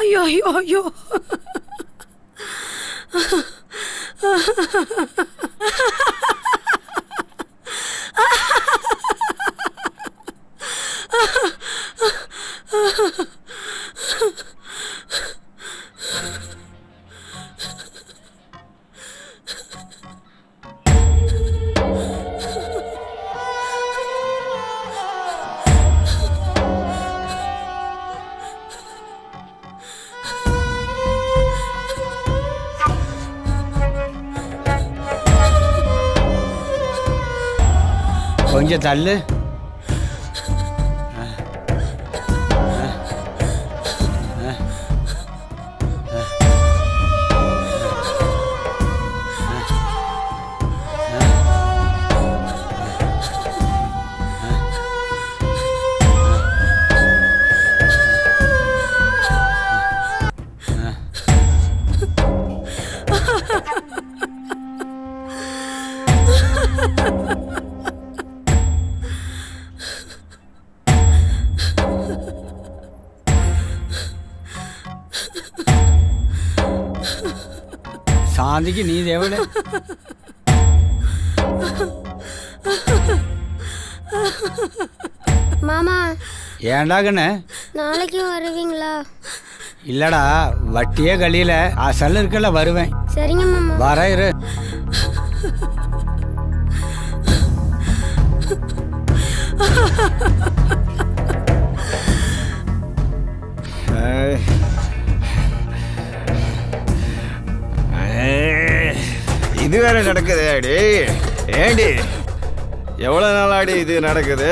ஐயோ ஐயோ ஐயோ கொஞ்சம் தள்ளு சாந்திக்கு ஏன்டா கண்ணு? நாளைக்கும் வருவீங்களா? இல்லடா வட்டியே கழியில. அசல் இருக்கல வருவேன். சரிங்க மாமா. வர இரு. இது வேற நடக்குது அடி. ஏண்டி? எவ்வளோ நாளாடி இது நடக்குது?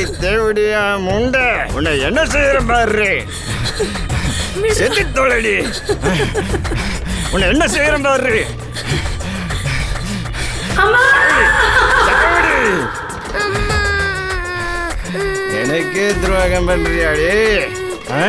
ஏண்டி தேவடியா முண்டை. உன்னை என்ன செய்யற பாரு. செத்து தோழடி உன்னை என்ன செய்யற பாரு. எனக்கே துரோகம் பண்றியாடி. ஆ?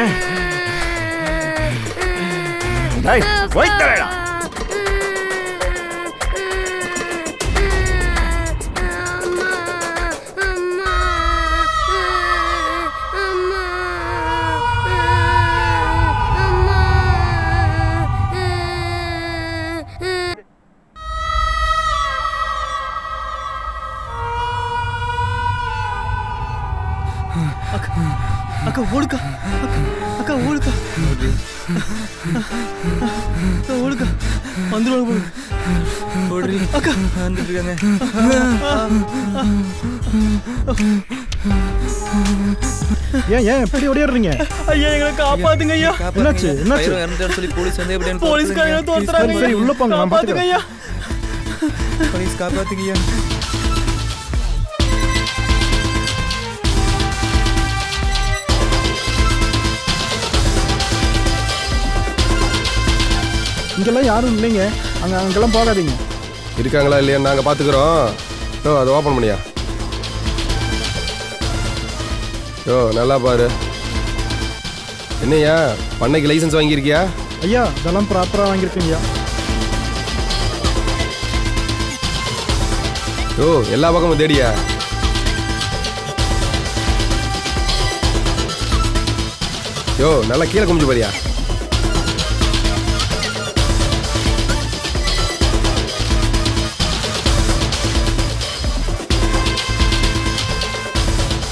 எப்படி ஓடிடுறீங்க ஐயா எங்களை காப்பாத்துங்க ஐயா. என்னாச்சு என்னாச்சு? சொல்லி போலீஸ் வந்து எப்படி போலீஸ்காரங்க தோத்துறாங்க சரி, உள்ள போங்க, நான் காப்பாத்துங்க ஐயா. போலீஸ் காப்பாத்துங்க ஐயா. இங்கெல்லாம் யாரும் இல்லைங்க. அங்க அங்கெல்லாம் போகாதீங்க. இருக்காங்களா இல்லையா நாங்கள் பார்த்துக்குறோம். யோ அதை ஓப்பன் பண்ணியா? யோ நல்லா பாரு. என்னய்யா பண்ணைக்கு லைசன்ஸ் வாங்கியிருக்கியா? ஐயா இதெல்லாம் ப்ராப்பரா வாங்கியிருக்கீங்க யோ எல்லா பக்கமும் தேடியா? யோ நல்லா கீழே குமிஞ்சு பாரியா?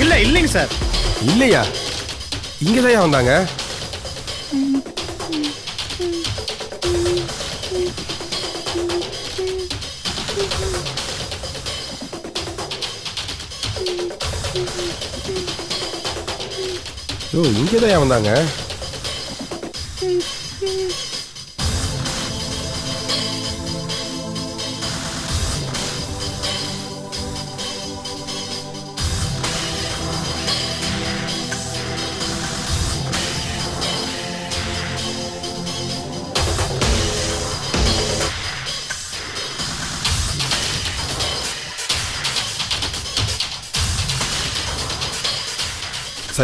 இல்ல இல்லைங்க சார். இல்லையா? இங்கே தான் வந்தாங்க? ஓ இங்கே தான் வந்தாங்க?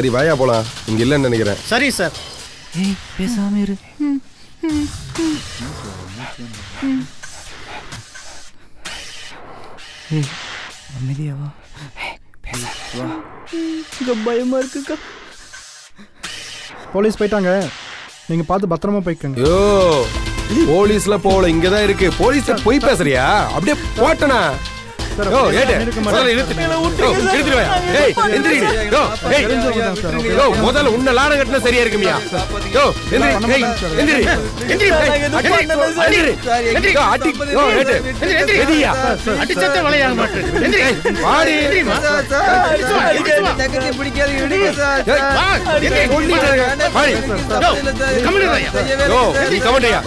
சரி வாயா போலாம். இங்க இல்லைன்னு நினைக்கிறேன். சரி சார் ஏய் பேசாம இரு. ஏய் அமைதியாவா பயமா இருக்குக்கா. போலீஸ் போயிட்டாங்க. நீங்க பார்த்து பத்திரமா போய்க்கோங்க. யோ போலீஸ்ல போல இங்கதான் இருக்கு. போலீஸ் போய் பேசுறியா? அப்படியே போட்டனா? யோ ஏட்டு முதல்ல இழுத்துட்டு முதல்ல உன்ன லாடம் கட்டினா சரியா இருக்குமியா? யோ எந்திரி ஏய் எந்திரி எந்திரி எந்திரி, எந்திரி எந்திரி அடி யோ ஏட்டு எதிரியா அடிச்சத்தே வளையாக மாட்டேன் எந்திரி. வாடி. தங்கச்சி பிடிக்காது விடுங்க சார் எந்திரி, கொல்லிட்டு இருக்க. வாடி. யோ, இருயா. யோ, நீ கமெண்ட்யா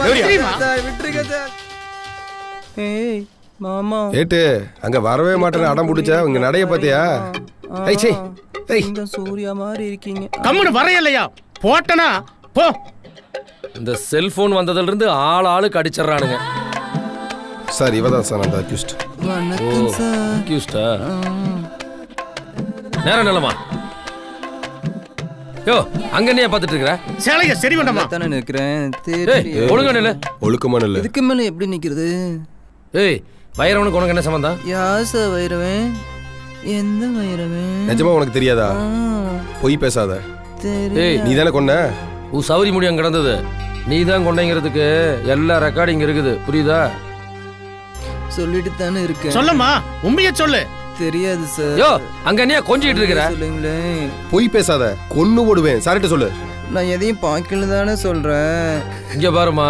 விட்டுருங்க சார். ஏய் மாமா. ஏட்டு அங்க வரவே மாட்டேன்னு அடம் பிடிச்சா உங்க நடைய பாத்தியா? ஏய் சே ஏய். இந்த சூர்யா மாதிரி இருக்கீங்க. கம்முனு வரையலையா? போட்டனா? போ. இந்த செல்போன் வந்ததுல இருந்து ஆள் ஆளுக்கு அடிச்சிடறானுங்க. சார் இவ தான் சார் அந்த அக்யூஸ்ட். ஓ வணக்கம் சார். அக்யூஸ்டா? நேரம் நிலமா யோ அங்க என்னையா பார்த்துட்டு இருக்கிற சேலைய சரி பண்ணமா தானே நிக்கிறேன். ஒழுங்கா நில்லு. ஒழுக்கமான இல்ல இதுக்கு மேல எப்படி நிக்கிறது? ஏய் வைரவனுக்கு உனக்கு என்ன சம்பந்தம்? யார் சார் வைரவன்? எந்த வைரவன்? நிஜமா உனக்கு தெரியாதா? பொய் பேசாத. ஏய் நீ தானே கொன்ன? உன் சௌரி முடியம் கிடந்தது நீ தான் கொண்டைங்கிறதுக்கு எல்லா ரெக்கார்டிங் இருக்குது. புரியுதா? சொல்லிட்டு தானே இருக்கேன். சொல்லம்மா உண்மைய சொல்லு. தெரியாது சார் யோ அங்க என்னையா கொஞ்சிட்டு இருக்கிற? சொல்லுங்களேன். பொய் பேசாத. கொன்னு போடுவேன் சார்கிட்ட சொல்லு. நான் எதையும் பார்க்கல தானே சொல்றேன். இங்க பாருமா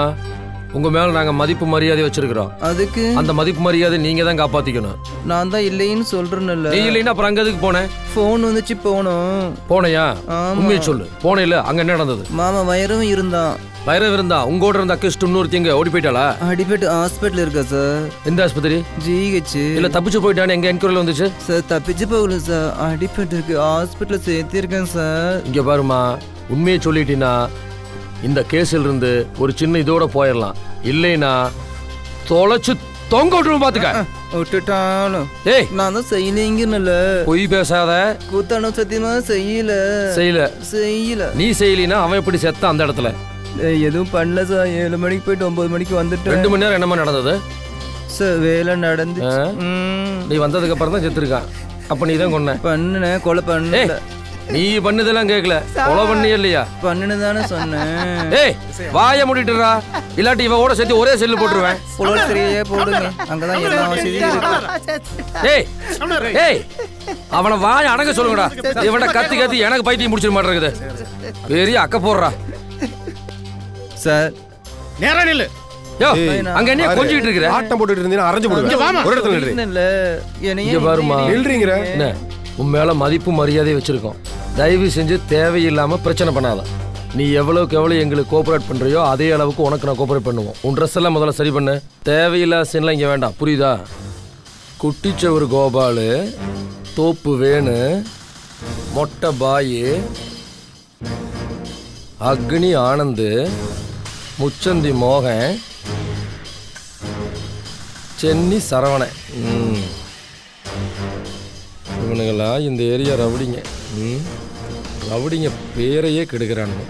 உங்க மேல நாங்க மதிப்பு மரியாதை வச்சிருக்கிறோம். அதுக்கு? அந்த மதிப்பு மரியாதை நீங்க தான் காப்பாத்திக்கணும். நான் தான் இல்லைன்னு சொல்றேன்ல. நீ இல்லைன்னா அப்புறம் அங்க எதுக்கு போனேன் ஃபோன் வந்துச்சு போனோம். போனையா. உண்மையை சொல்லு. போனே இல்ல அங்க என்ன நடந்தது? மாமா வைரவும் இருந்தான். வைரவ் இருந்தா உங்க கூட இருந்த அக்கிஸ்ட் இன்னொருத்திங்க ஓடி போயிட்டாளா? அடிபட்டு ஹாஸ்பிட்டல் இருக்கா சார் எந்த ஆஸ்பத்திரி? ஜிஹெச் இல்ல தப்பிச்சு போயிட்டான்னு எங்க என்கொயரியில் வந்துச்சு? சார் தப்பிச்சு போகல சார் அடிபட்டு இருக்கு ஹாஸ்பிட்டல் சேர்த்திருக்கேன் சார் இங்க பாருமா உண்மையை சொல்லிட்டீங்கன்னா இந்த கேஸில் இருந்து ஒரு சின்ன இதோட போயிடலாம். இல்லைன்னா தொலைச்சு தொங்க விட்டுருவோம் பாத்துக்க. விட்டுட்டாலும். ஏய். நான் தான் செய்யலைங்கன்னு பொய் பேசாத. கூத்தானோ சத்தியமா செய்யல. செய்யல. செய்யல. நீ செய்யலினா அவன் எப்படி செத்த அந்த இடத்துல? எதுவும் பண்ணல சார். ஏழு மணிக்கு போயிட்டு ஒன்பது மணிக்கு வந்துட்டேன். ரெண்டு மணி நேரம் என்னமா நடந்தது? சார் வேலை நடந்து? நீ வந்ததுக்கு அப்புறம் தான் செத்துருக்கான். அப்ப நீ தான் கொன்ன. பண்ணுனேன் கொலை பண்ணல. நீ பண்ணதெல்லாம் கேட்கல கொலை பண்ணியே இல்லையா? பண்ணுனதானே சொன்னேன். ஏய் வாய மூடிட்டுறா. இல்லாட்டி இவ கூட சேர்த்து ஒரே செல்லு போட்டுருவேன். புலர் சரியே போடுங்க. அங்கதான் எல்லா வசதியும் இருக்கு. ஏய் ஏய் அவனை வாய அடங்க சொல்லுங்கடா. இவன்ட கத்தி கத்தி எனக்கு பைத்தியம் முடிச்சிட மாட்டேங்குது. பெரிய அக்க போடுறா. சார். நேரா நில்லு. அங்க என்ன. கொஞ்சிட்டு இருக்கிற? ஆட்டம் போட்டுட்டு இருந்தீங்கன்னா அரைஞ்சு. போடுவேன். ஒரு இடத்துல நில்லு. இல்ல என்னையே இங்க பாருமா நில்றீங்கிற என்ன? உன் மேல மதிப்பு மரியாதை வச்சிருக்கோம். தயவு செஞ்சு தேவையில்லாம பிரச்சனை பண்ணாத. நீ எவ்வளவுக்கு எவ்வளவு எங்களுக்கு கோஆபரேட் பண்றியோ அதே அளவுக்கு உனக்கு நான் கோஆபரேட் பண்ணுவோம். உன் ட்ரெஸ் எல்லாம் முதல்ல சரி பண்ணு. தேவையில்லாத சீன்லாம் இங்க வேண்டாம். புரியுதா? குட்டிச்சவர் கோபாலு தோப்பு வேணு மொட்டை பாயு அக்னி ஆனந்து முச்சந்தி மோகன் சென்னி சரவணன். ம். இவனுங்கெல்லாம் இந்த ஏரியா ரவுடிங்க. ம். ரவுடிங்க பேரையே கெடுக்கிறானுங்க.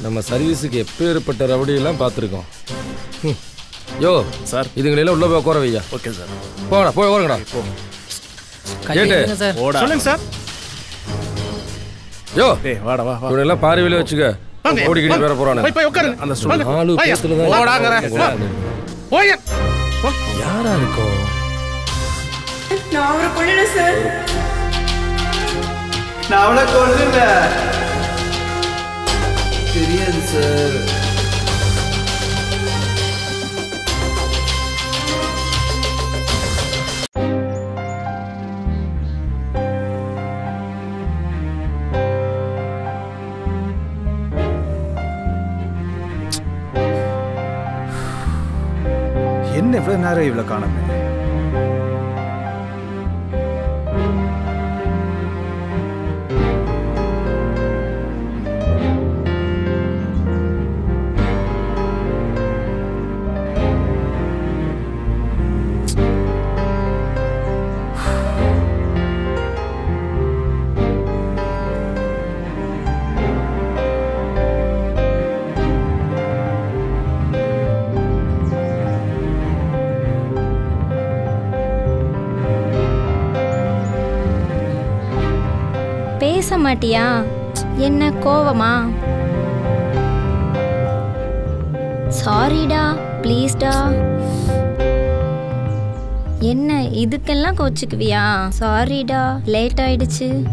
நம்ம சர்வீஸுக்கு எப்பேற்பட்ட ரவுடியெல்லாம் பார்த்துருக்கோம். ம். யோ சார். இதுங்களெல்லாம் உள்ள போய் உட்கார வையா ஓகே சார். போடா போய் உட்காருங்கடா. கேட்டு சார். சொல்லுங்க சார். யோ டேய் வாடா வா வா. இவனெல்லாம் பார்வையில வச்சுக்க. ஓடிக்கிட்டு. வேற போறானு. போய் போய் உட்காருங்க. அந்த. நாலு. பேத்துல தான் போடாங்கற. வா. போயா. யாரா இருக்கும் நான் அவரை கொள்ளல சார் நான் அவளை கொல்லுல தெரியாது சார் என்ன இவ்வளவு நேரம் இவ்வளவு காணாம? மாட்டியா? என்ன கோவமா? சாரிடா ப்ளீஸ்டா என்ன இதுக்கெல்லாம் கோச்சுக்குவியா? சாரிடா லேட் ஆயிடுச்சு.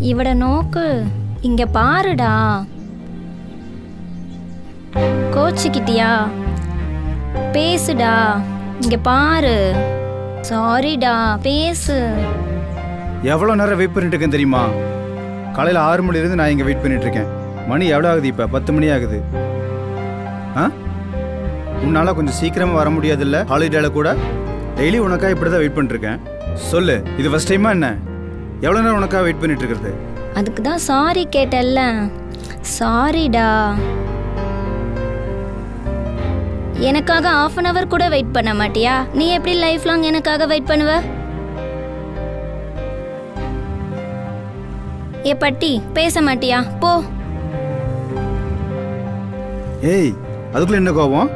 இவட நோக்கு இங்க பாருடா. கோச்சுக்கிட்டியா? பேசுடா இங்க பாரு. சாரிடா பேசு. எவ்வளோ நேரம் வெயிட் பண்ணிட்டு இருக்கேன் தெரியுமா? காலையில் ஆறு மணிலேருந்து நான் இங்கே வெயிட் பண்ணிட்டு இருக்கேன் மணி எவ்வளோ ஆகுது இப்போ? பத்து மணி ஆகுது. ஆ? உன்னால் கொஞ்சம் சீக்கிரமாக வர முடியாதுல்ல? ஹாலிடேல கூட? டெய்லி உனக்காக இப்படி தான் வெயிட் பண்ணிருக்கேன் சொல்லு இது ஃபஸ்ட் டைமா என்ன? எவ்வளோ நேரம் உனக்காக வெயிட் பண்ணிட்டு இருக்கிறது அதுக்கு தான் சாரி கேட்டல்ல சாரிடா எனக்காக ஆஃப் அன் அவர் கூட வெயிட் பண்ண மாட்டியா? நீ எப்படி லைஃப் லாங் எனக்காக வெயிட் பண்ணுவ? ஏ பட்டி பேச மாட்டியா? போ. ஏய் அதுக்குள்ள என்ன கோபம்?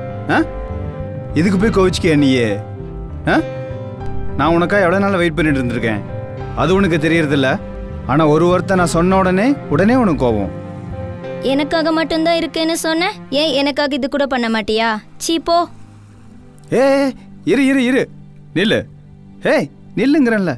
இதுக்கு போய் கோவிச்சுக்க நீயே? நான் உனக்காக எவ்வளோ நாள் வெயிட் பண்ணிட்டு இருந்திருக்கேன்? அது உனக்கு தெரியறதில்ல. ஆனால் ஒரு வார்த்தை நான் சொன்ன உடனே உடனே உனக்கு கோபம். எனக்காக மட்டும்தான் இருக்கேன்னு சொன்ன? ஏன் எனக்காக இது கூட பண்ண மாட்டியா? சீ போ. ஏ இரு இரு இரு. நில்லு. ஏய் நில்லுங்கிறேன்ல.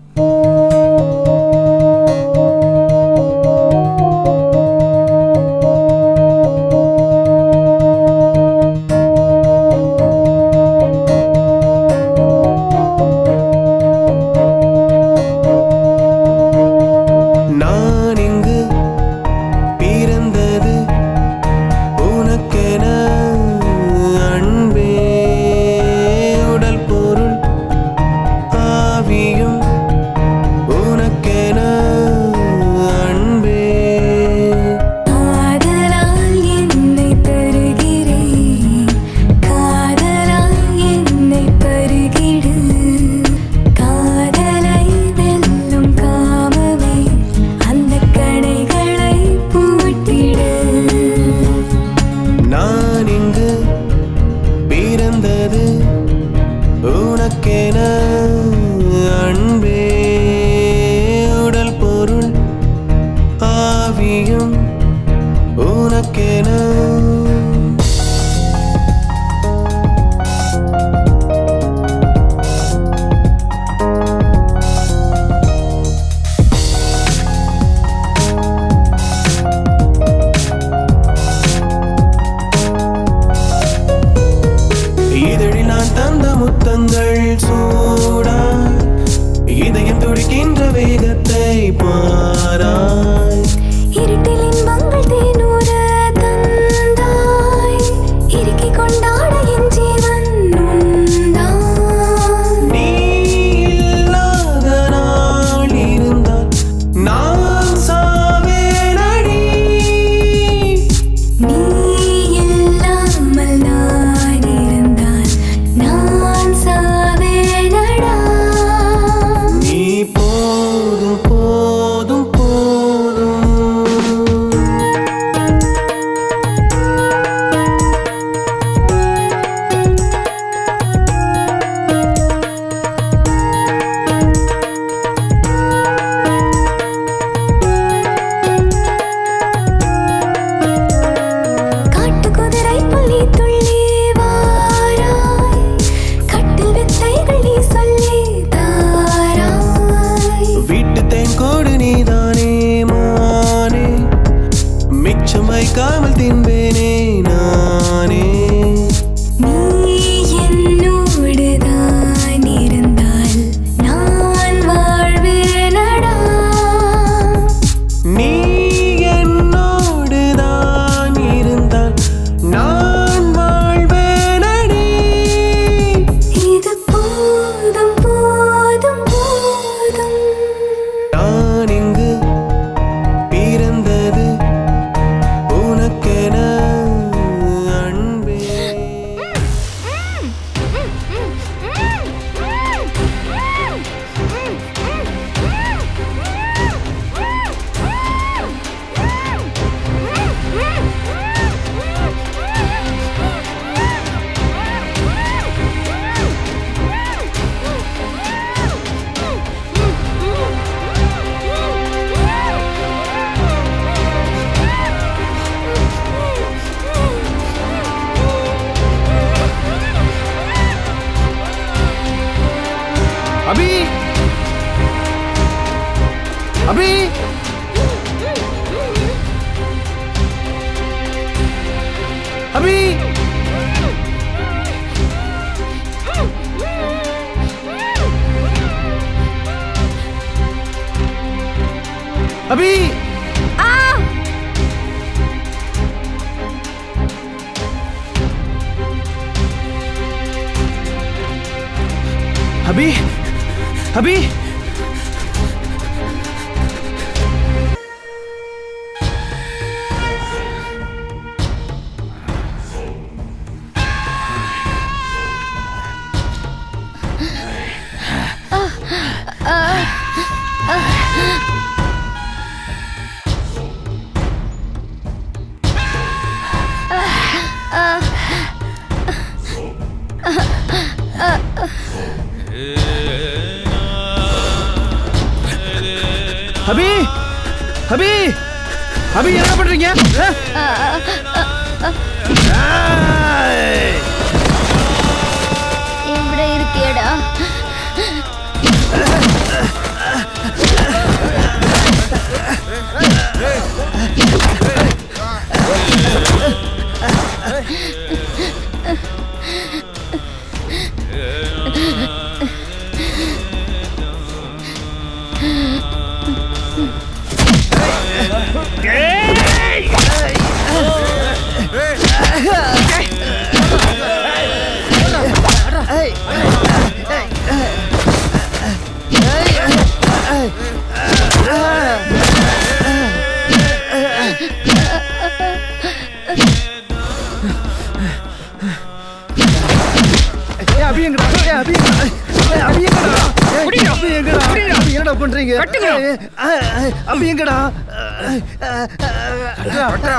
கட்டா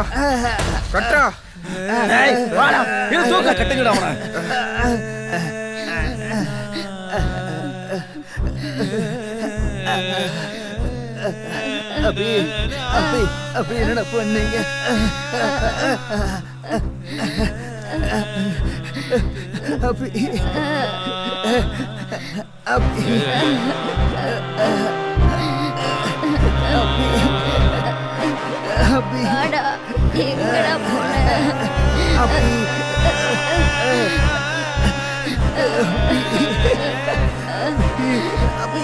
கட்டா ஏய், வாடா. இரு, தூக்க, கட்டுங்கடா என்னடா பண்ணீங்க அப்படி அப்படி அபி. வாடா எங்கடா போன? அபி. அபி.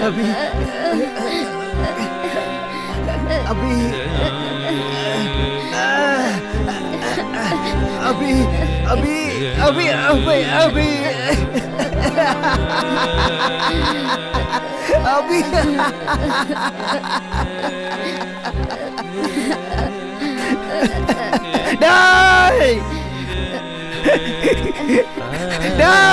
அபி. அபி. அபி. अभी अभी अभी अभी अभी। अभी। Die! Die!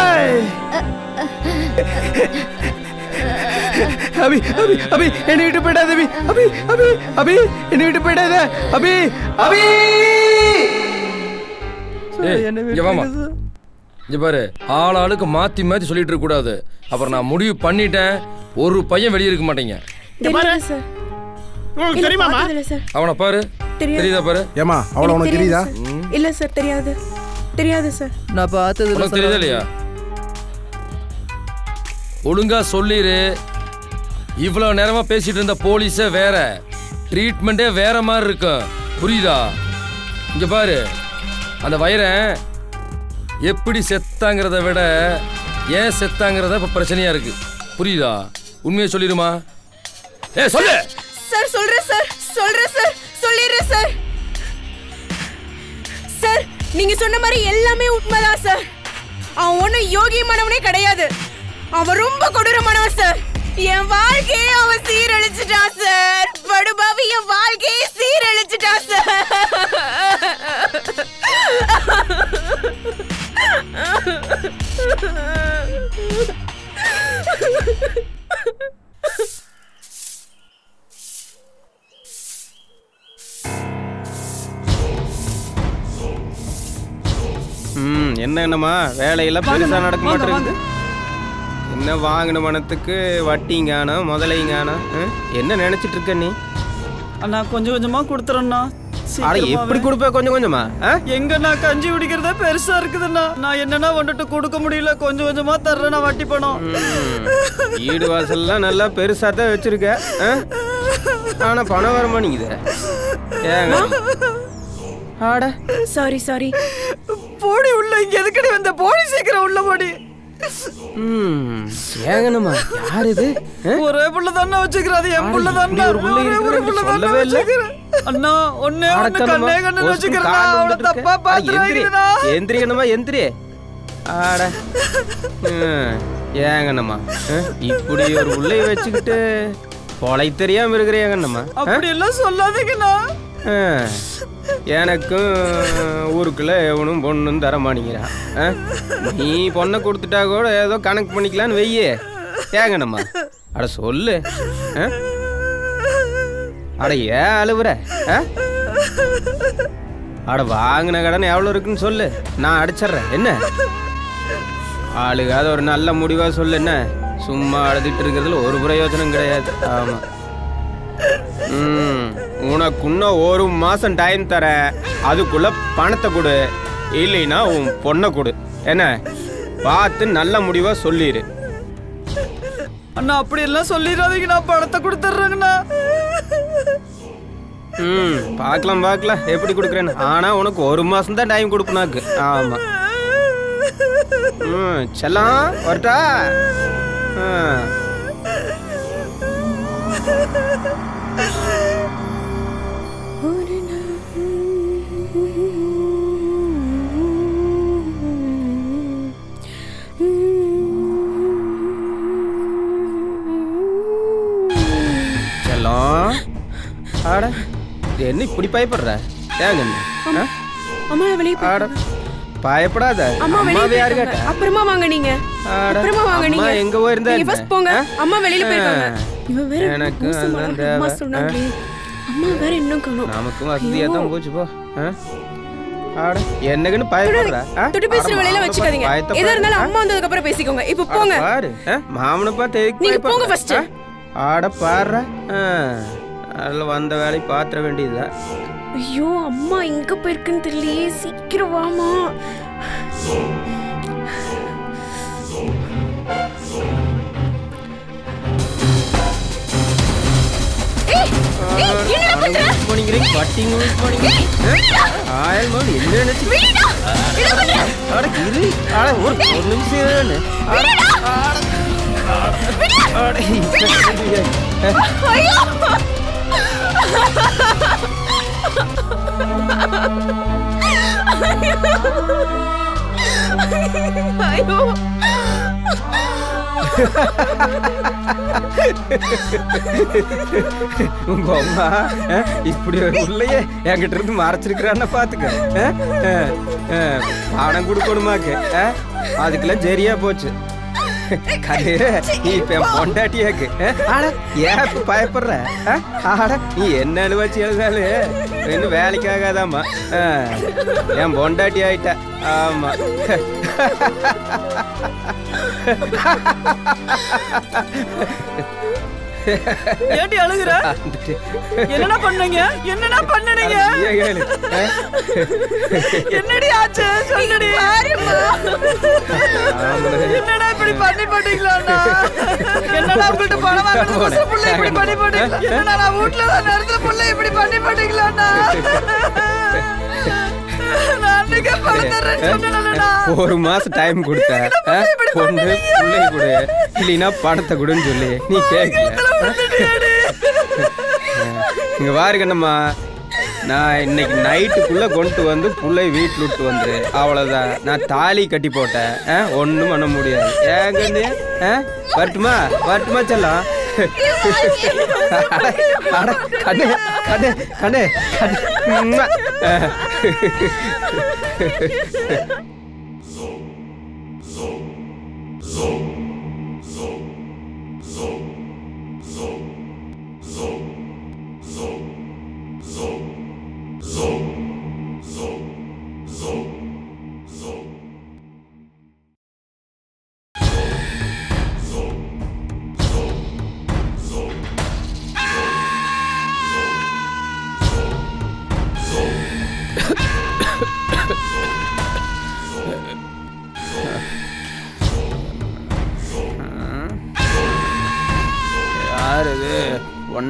अभी अभी अभी, इन्हीं पे दे अभी। अभी अभी अभी, इन्हीं पे दे। अभी अभी। இங்க பாரு ஆள் ஆளுக்கு மாத்தி மாத்தி சொல்லிட்டு இருக்க கூடாது. அப்புறம் நான் முடிவு பண்ணிட்டேன். ஒரு பையன் வெளியே இருக்க மாட்டீங்க. அவனை பாரு. தெரியாது. தெரியுதா பாரு? ஏமா அவளை உனக்கு தெரியுதா இல்ல சார் தெரியாது. தெரியாது சார். நான் பார்த்தது உனக்கு தெரியுதா இல்லையா? ஒழுங்கா சொல்லிரு. இவ்வளவு நேரமா பேசிட்டு இருந்த போலீஸே வேற. ட்ரீட்மெண்ட்டே வேற மாதிரி இருக்கும் புரியுதா? இங்க பாரு. அந்த வைரன் எப்படி செத்தாங்கிறத விட ஏன் செத்தாங்கிறத இப்ப பிரச்சனையா இருக்கு. புரியுதா? உண்மையை சொல்லிடுமா? ஏ சொல்லு! சார் சொல்றேன் சார். சொல்றேன் சார். சொல்லிடுறேன் சார். சார் நீங்க சொன்ன மாதிரி எல்லாமே உண்மைதான் சார். அவன் ஒன்றும் யோகியமானவனே கிடையாது. அவன் ரொம்ப கொடூரமானவன் சார். என் வாழ்க்கையே அவன் சீரழிச்சிட்டான் சார் படுபாவி என் வாழ்க்கையே சீரழிச்சிட்டான் ம் என்ன என்னம்மா? வேலையெல்லாம் பெருசா நடக்க மாட்டேங்குது. என்ன வாங்கின மனத்துக்கு வட்டியும் காணோம் முதலையும் காணோம் ஆ? என்ன நினைச்சிட்டு இருக்க நீ? அண்ணா கொஞ்சம் கொஞ்சமா கொடுத்துறேண்ணா. அட எப்படி கொடுப்ப? கொஞ்சம் கொஞ்சமா ஆ? எங்கண்ணா கஞ்சி குடிக்கிறதே பெருசா இருக்குதுண்ணா. நான் என்னண்ணா வந்துட்டு கொடுக்க முடியல? கொஞ்சம் கொஞ்சமா தர்றேண்ணா வட்டி பணம். வீடு வாசல்லாம் நல்லா பெருசா தான் வச்சிருக்க? ஆனா பணம் வர மாட்டேங்குது ஏங்க? ஆட. சாரி சாரி போடி உள்ள இங்க எதுக்கடி வந்த? போடி சீக்கிரம் உள்ள போடி. ம் ஏங்கண்ணம்மா யார் இது ஆ? ஒரே புள்ள தானே வச்சுக்கிறாது என் புள்ள தானே ஒரு தானே. வச்சுக்கிறேன். அண்ணா ஒண்ணு? கண்ணே கண்ணு வச்சுக்கிறேன். அவளை தப்பா எந்திரிக்கணுமா எந்திரி. ஆட. ஏங்கண்ணம்மா? இப்படி ஒரு உள்ளே வச்சுக்கிட்டு கொலை தெரியாம இருக்கிறேங்கண்ணம்மா அப்படி எல்லாம் சொல்லாதீங்கண்ணா. எனக்கும் ஊருக்குள்ளே எவனும் பொண்ணும் தர ஆ? நீ பொண்ணை கொடுத்துட்டா கூட ஏதோ கணக்கு பண்ணிக்கலான்னு வெய்யே. ஏங்கண்ணம்மா அட சொல்லு. ஆ? அட ஏன் அழுவுற? ஆ? அட வாங்கின கடன் எவ்வளோ இருக்குன்னு சொல்லு. நான் அடிச்சிட்றேன். என்ன? ஆளுகாத ஒரு நல்ல முடிவாக சொல்லு. என்ன? சும்மா அழுதுட்டு இருக்கிறதுல ஒரு பிரயோஜனம் கிடையாது. ஆமாம் ம். உனக்கு இன்னும் ஒரு மாசம் டைம் தரேன் அதுக்குள்ள பணத்தை கொடு. இல்லைன்னா உன் பொண்ணை கொடு. என்ன? பார்த்து நல்ல முடிவா சொல்லிடு அண்ணா அப்படி எல்லாம் சொல்லிடாதீங்கண்ணா பணத்தை கொடுத்துட்றேங்கண்ணா. ம் பார்க்கலாம் பார்க்கலாம். எப்படி கொடுக்குறேன்னு. ஆனா உனக்கு ஒரு மாசம் தான் டைம் கொடுப்பனாக்கு ஆமா. ம் செல்லம் வரட்டா. ஆ. என்ன இப்படி பயப்படுற? ஏங்க? அம்மா வெளியே ஆட. பயப்படாத. அம்மா யாரு. கேட்டா? அப்புறமா வாங்க நீங்க. அப்புறமா வாங்க நீங்க. எங்க போயிருந்தா நீங்க first போங்க? அம்மா வெளியில போயிருக்காங்க. வேற எனக்கு அம்மா அம்மா வேற இன்னும் காணும். வசதியா தான் போச்சு போ. ஆ? ஆட என்னக்குன்னு பயப்படுற? தொட்டு பேசுற வேலையில வச்சுக்காதீங்க. எதா பாரு. இருந்தாலும்? அம்மா வந்ததுக்கு அப்புறம் பேசிக்கோங்க. இப்போ போங்க. பாரு? மாமனை பார்த்து நீங்க போங்க. ஆ? ஆட பாடுற அதில் வந்த வேலையை பாத்திர வேண்டியதுதான் ஐயோ அம்மா எங்க போயிருக்குன்னு தெரியலையே. சீக்கிரம் வாமா நிமிஷம் ஐயோ உங்க அம்மா இப்படி ஒரு உள்ளையே என்கிட்ட இருந்து மறைச்சிருக்கிறான்னு பாத்துக்க பணம் கொடுக்கணுமாக்கு அதுக்கெல்லாம் சரியா போச்சு. கண்ணு நீ இப்ப பொண்டாட்டியாக்கு ஆட. ஏன் இப்ப பயப்படுற? ஆட நீ என்ன அனுபவிச்சு எழுதாலு? இன்னும் வேலைக்கு ஆகாதாம்மா அஹ், என் பொண்டாட்டி ஆயிட்ட. ஆமா. ஏண்டி அழுகுற? என்னடா பண்ணீங்க? என்னடா பண்ணுனீங்க ஏன் கேளு. அஹ், என்னடி ஆச்சு? சொல்லுடி. என்னடா இப்படி பண்ணி போட்டீங்களாண்ணா? என்னடா உங்கள்ட்ட பணம் கொசு புள்ள இப்படி பண்ணி போட்டீங்களா? என்னடா நான் வீட்டுல தான் நேரத்துல புள்ள இப்படி பண்ணி போட்டீங்களாண்ணா? ஒரு மாசம் டைம் கொடுத்த பொண்ணு பிள்ளை கொடு. இல்லைன்னா பணத்தை கொடுன்னு சொல்லி. நீ கேட்கல இங்க பாருங்க என்னம்மா நான் இன்னைக்கு நைட்டுக்குள்ள கொண்டு வந்து புள்ளை வீட்டில் விட்டு வந்துரு. அவ்வளோதான் நான் தாலி கட்டி போட்டேன். ஆ ஒன்றும் பண்ண முடியாது. ஏங்க வரட்டுமா? வரட்டுமா செல்லாம்? அட, அட, கண்ணு கண்ணு கண்ணு. கண்ணு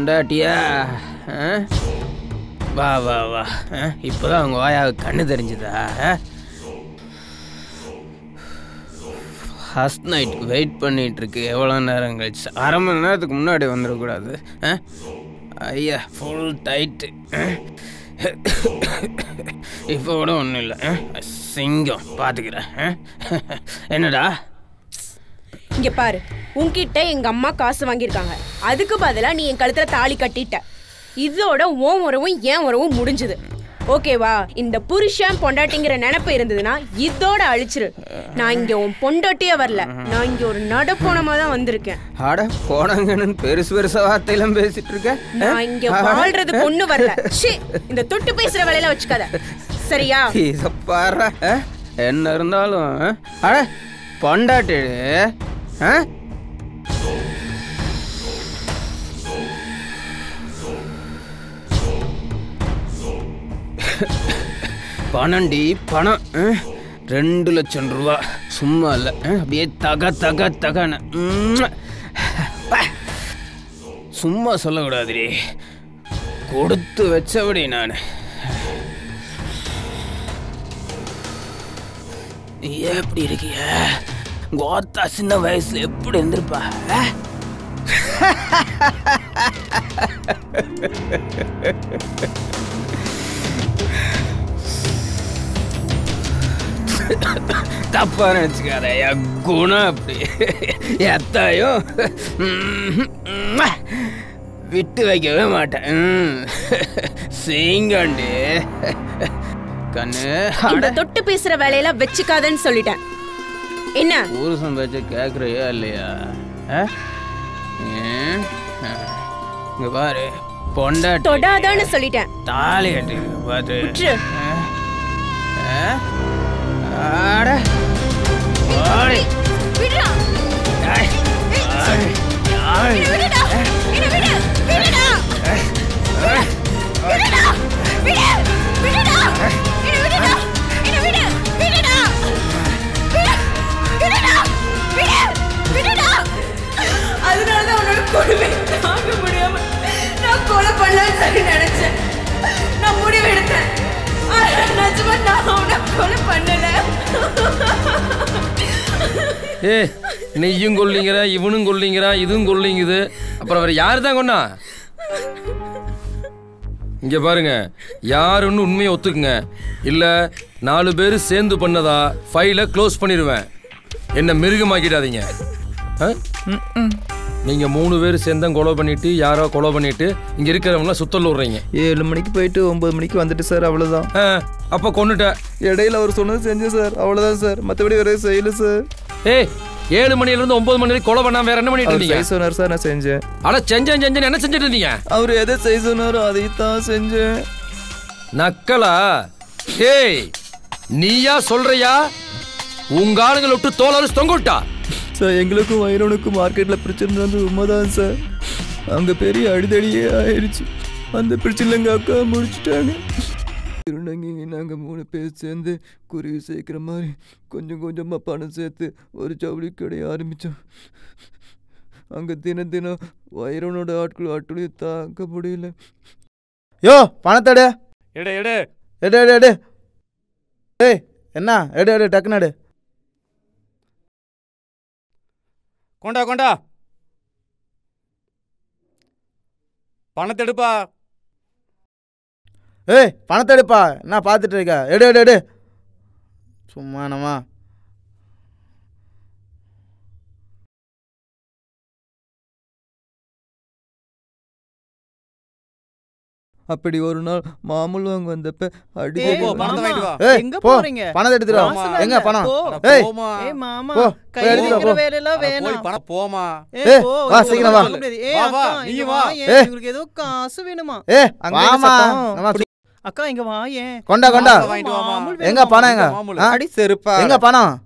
பொண்டாட்டியா ஆ? வா வா வா. ஆ, இப்போதான் அவங்க வாயாவுக்கு கண்ணு தெரிஞ்சுதா? ஃபஸ்ட் நைட்டுக்கு வெயிட் பண்ணிகிட்ருக்கு எவ்வளோ நேரம் கழிச்சு? அரை மணி நேரத்துக்கு முன்னாடி வந்துடக்கூடாது. ஆ? ஐயா ஃபுல் டைட்டு இப்போ கூட ஒன்றும் இல்லை. சிங்கம். பார்த்துக்கிறேன். என்னடா? இங்க பாரு உன்கிட்ட எங்க அம்மா காசு வாங்கியிருக்காங்க. அதுக்கு பதிலா நீ என் கழுத்துல தாலி கட்டிட்ட. இதோட உன் உறவும் என் உறவும் முடிஞ்சுது. ஓகேவா இந்த புருஷன் பொண்டாட்டிங்கிற நினைப்பு இருந்ததுன்னா இதோட அழிச்சிரு. நான் இங்க உன் பொண்டாட்டியே வரல. நான் இங்க ஒரு நடப்போனமா தான் வந்திருக்கேன். ஆட போனாங்கன்னு பெருசு பெருசா வார்த்தையெல்லாம் பேசிட்டு இருக்க நான் இங்க வாழ்றதுக்கு ஒண்ணு வரல. ஷீ இந்த தொட்டு பேசுற வேலையில வச்சுக்காத. சரியா? இத பாரு? என்ன இருந்தாலும்? அட பொண்டாட்டி ஆ? பணம்டி பணம். ரெண்டு லட்சம் ரூபா. சும்மா இல்லை. அப்படியே தக தக தகன சும்மா சொல்லக்கூடாதுடி. கொடுத்து வச்சபடி நான். ஏன் எப்படி இருக்கியா? கோத்தா சின்ன வயசுல எப்படி இருந்திருப்பா? தப்பா நினச்சிக்காத. என் குணம் அப்படி. எத்தாயும் விட்டு வைக்கவே மாட்டேன். ம். சீங்கண்டி. கண்ணு தொட்டு பேசுற வேலையில வச்சுக்காதன்னு சொல்லிட்டேன். என்ன? புருஷன் பேச்ச கேட்குறியா இல்லையா. இங்க பாரு பொண்டாட்டி. தொடாதான்னு சொல்லிட்டேன். தாலி கட்டி பாத்து. ஏ நீயும் கொல்லிங்கிற இவனும் கொல்லிங்கிறான் இதுவும் கொல்லிங்குது. அப்புறம் வேற யாரு தான் கொண்டா இங்க பாருங்க யாருன்னு உண்மையை ஒத்துக்குங்க. இல்ல நாலு பேர் சேர்ந்து பண்ணதா ஃபைலை க்ளோஸ் பண்ணிடுவேன். என்ன மிருகமாக்கிடாதீங்க. ஆ? நீங்க மூணு பேர் சேர்ந்து கொலை பண்ணிட்டு யாரோ கொலை பண்ணிட்டு இங்க இருக்கிறவங்க சுத்தல் விடுறீங்க ஏழு மணிக்கு போயிட்டு ஒன்பது மணிக்கு வந்துட்டு சார் அவ்வளோதான் அப்போ கொண்டுட்ட இடையில அவர் சொன்னது செஞ்சேன் சார் அவ்வளோதான் சார். மற்றபடி வேற செய்யல சார். ஏய் ஏழு மணில இருந்து ஒன்பது மணி வரைக்கும் கொலை பண்ணாம வேற என்ன பண்ணிட்டு இருந்தீங்க? சொன்னார் சார் நான் செஞ்சேன். ஆனா செஞ்சேன் செஞ்சேன் என்ன செஞ்சுட்டு இருந்தீங்க? அவர் எதை செய்ய சொன்னாரோ அதை தான் செஞ்சேன். நக்கலா? டேய் நீயா சொல்றியா? உங்க ஆளுங்களை விட்டு தோலரசு தொங்க விட்டா சார். எங்களுக்கும் வைரனுக்கும் மார்க்கெட்டில் பிரச்சனை நடந்தது உண்மைதான் சார். அங்கே பெரிய அடிதடியே ஆயிடுச்சு. அந்த பிரச்சனை எங்கள் அக்கா முடிச்சிட்டாங்க. திருநங்கி நாங்கள் மூணு பேர் சேர்ந்து குருவி சேர்க்குற மாதிரி கொஞ்சம் கொஞ்சமாக பணம் சேர்த்து ஒரு ஜவுளி கடையை ஆரம்பித்தோம் அங்கே தினம் தினம் வைரனோட ஆட்கள் ஆட்களையும் தாக்க முடியல. யோ பணத்தடு எடு எடு. எடு எடு எடு. ஏய் என்ன? எடு எடு டக்குன்னு எடு. கொண்டா கொண்டா. பணத்தை எடுப்பா ஏய் பணத்தை எடுப்பா என்ன பார்த்துட்டு இருக்க? எடு எடு எடு. சும்மா அப்படி ஒரு நாள் மாமூல் வாங்க வந்தப்ப அடி போ, போ, பணத்தை வாங்கிட்டு வா. ஏய், எங்க போறீங்க? பணத்தை எடுத்துட்டு வா. மாமா. எங்க பணம். ஏய் மாமா, கை போய் எடுத்துட்டு வா, வைக்கிற போ. வேலையெல்லாம் அட, போய் வேணாம். பணம் போமா. ஏய் வா சீக்கிரம். வா வா, வா, நீ வா. ஏய். உங்களுக்கு ஏதோ காசு வேணுமா? ஏய் அங்க அப்படி- அக்கா இங்க வா ஏன் கொண்டா. கொண்டா வாங்கிட்டு வாமா. எங்க பணம் எங்க? அடி செருப்பா. எங்க பணம்?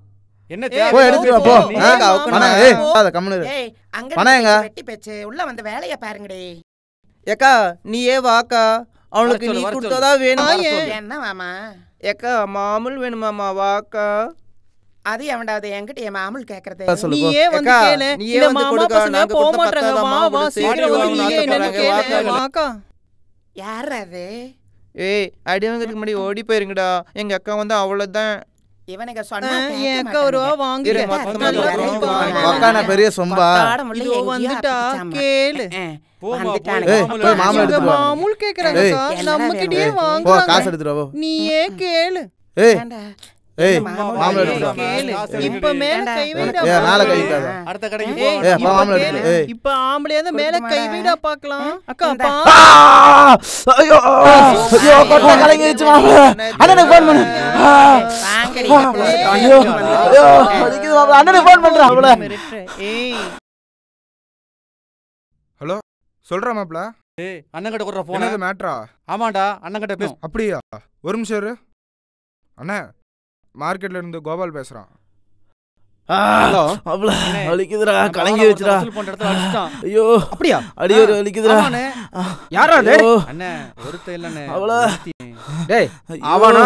என்ன போய் எடுத்துட்டு போ. ஏய் அத கம்முனு பணம் எங்க? வெட்டி பேச்சு. உள்ள வந்து வேலைய பாருங்கடி. ஏக்கா நீ ஏ வாக்கா அவனுக்கு நீ சொல்லு, வர கொடுத்ததா சொல்லு. வேணும். என்ன மாமா ஏக்கா மாமூல் வேணுமாமா வாக்கா அது எவன்டாவது என்கிட்ட என் மாமூல் கேக்குறது சொல்லு, நீ போ. ஏன் வந்து கேளு நீ இந்த ஏன் வந்து கொடுக்கா? நாங்க போக கொடுத்த மாட்டாங்க பத்தாதா வா வா சீக்கிரம் வந்து வாங்க, நீ என்னன்னு. கேளு வாக்கா. வாக்கா யார் அது ஏய் அடி வாங்கிறதுக்கு முன்னாடி ஓடி போயிருங்கடா எங்க அக்கா வந்து அவ்வளவுதான் இவனுங்க ஆ, சொன்னா நான் பெரிய சொம்பா. இதோ வந்துட்டா கேளு. மாமூல் கேக்குறாங்கக்கா ஏய். நம்ம கிட்டயே வாங்குறாங்க. காசு எடுத்துட்டு வா போ. நீயே கேளு. ஏய். ஏய் எடுத்துட்டு கேளு. இப்ப மேல கை வைடா ஏய் மேல கை வைக்காத. அடுத்த கடைக்கு ஏய், ஏய் இப்ப ஏய். ஆம்பளையா தான் மேல கை வைடா பாக்கலாம். அக்கா பா ஐயோ ஐயோ கொட்டை கலங்கிடுச்சு மாமா. அண்ணனுக்கு ஃபோன் பண்ணு. ஹலோ சொல்றா மாப்ள ஏய் அண்ணன் கிட்ட கொடுற போன் என்னது மேட்ரா ஆமாண்டா அண்ணன் கிட்ட பேசு அப்படியா? ஒரு நிமிஷம் இரு. அண்ணா மார்க்கெட்ல இருந்து கோபால் பேசுறான். வலிக்குதுடா கலங்கி வச்சுடா. ஐயோ அப்படியா? அடியோரு வலிக்குதுடா. யாரா அது? ஐயோ. அண்ணே ஒருத்த இல்லண்ணே. அவள. ஒருத்தி. டேய். அவனா?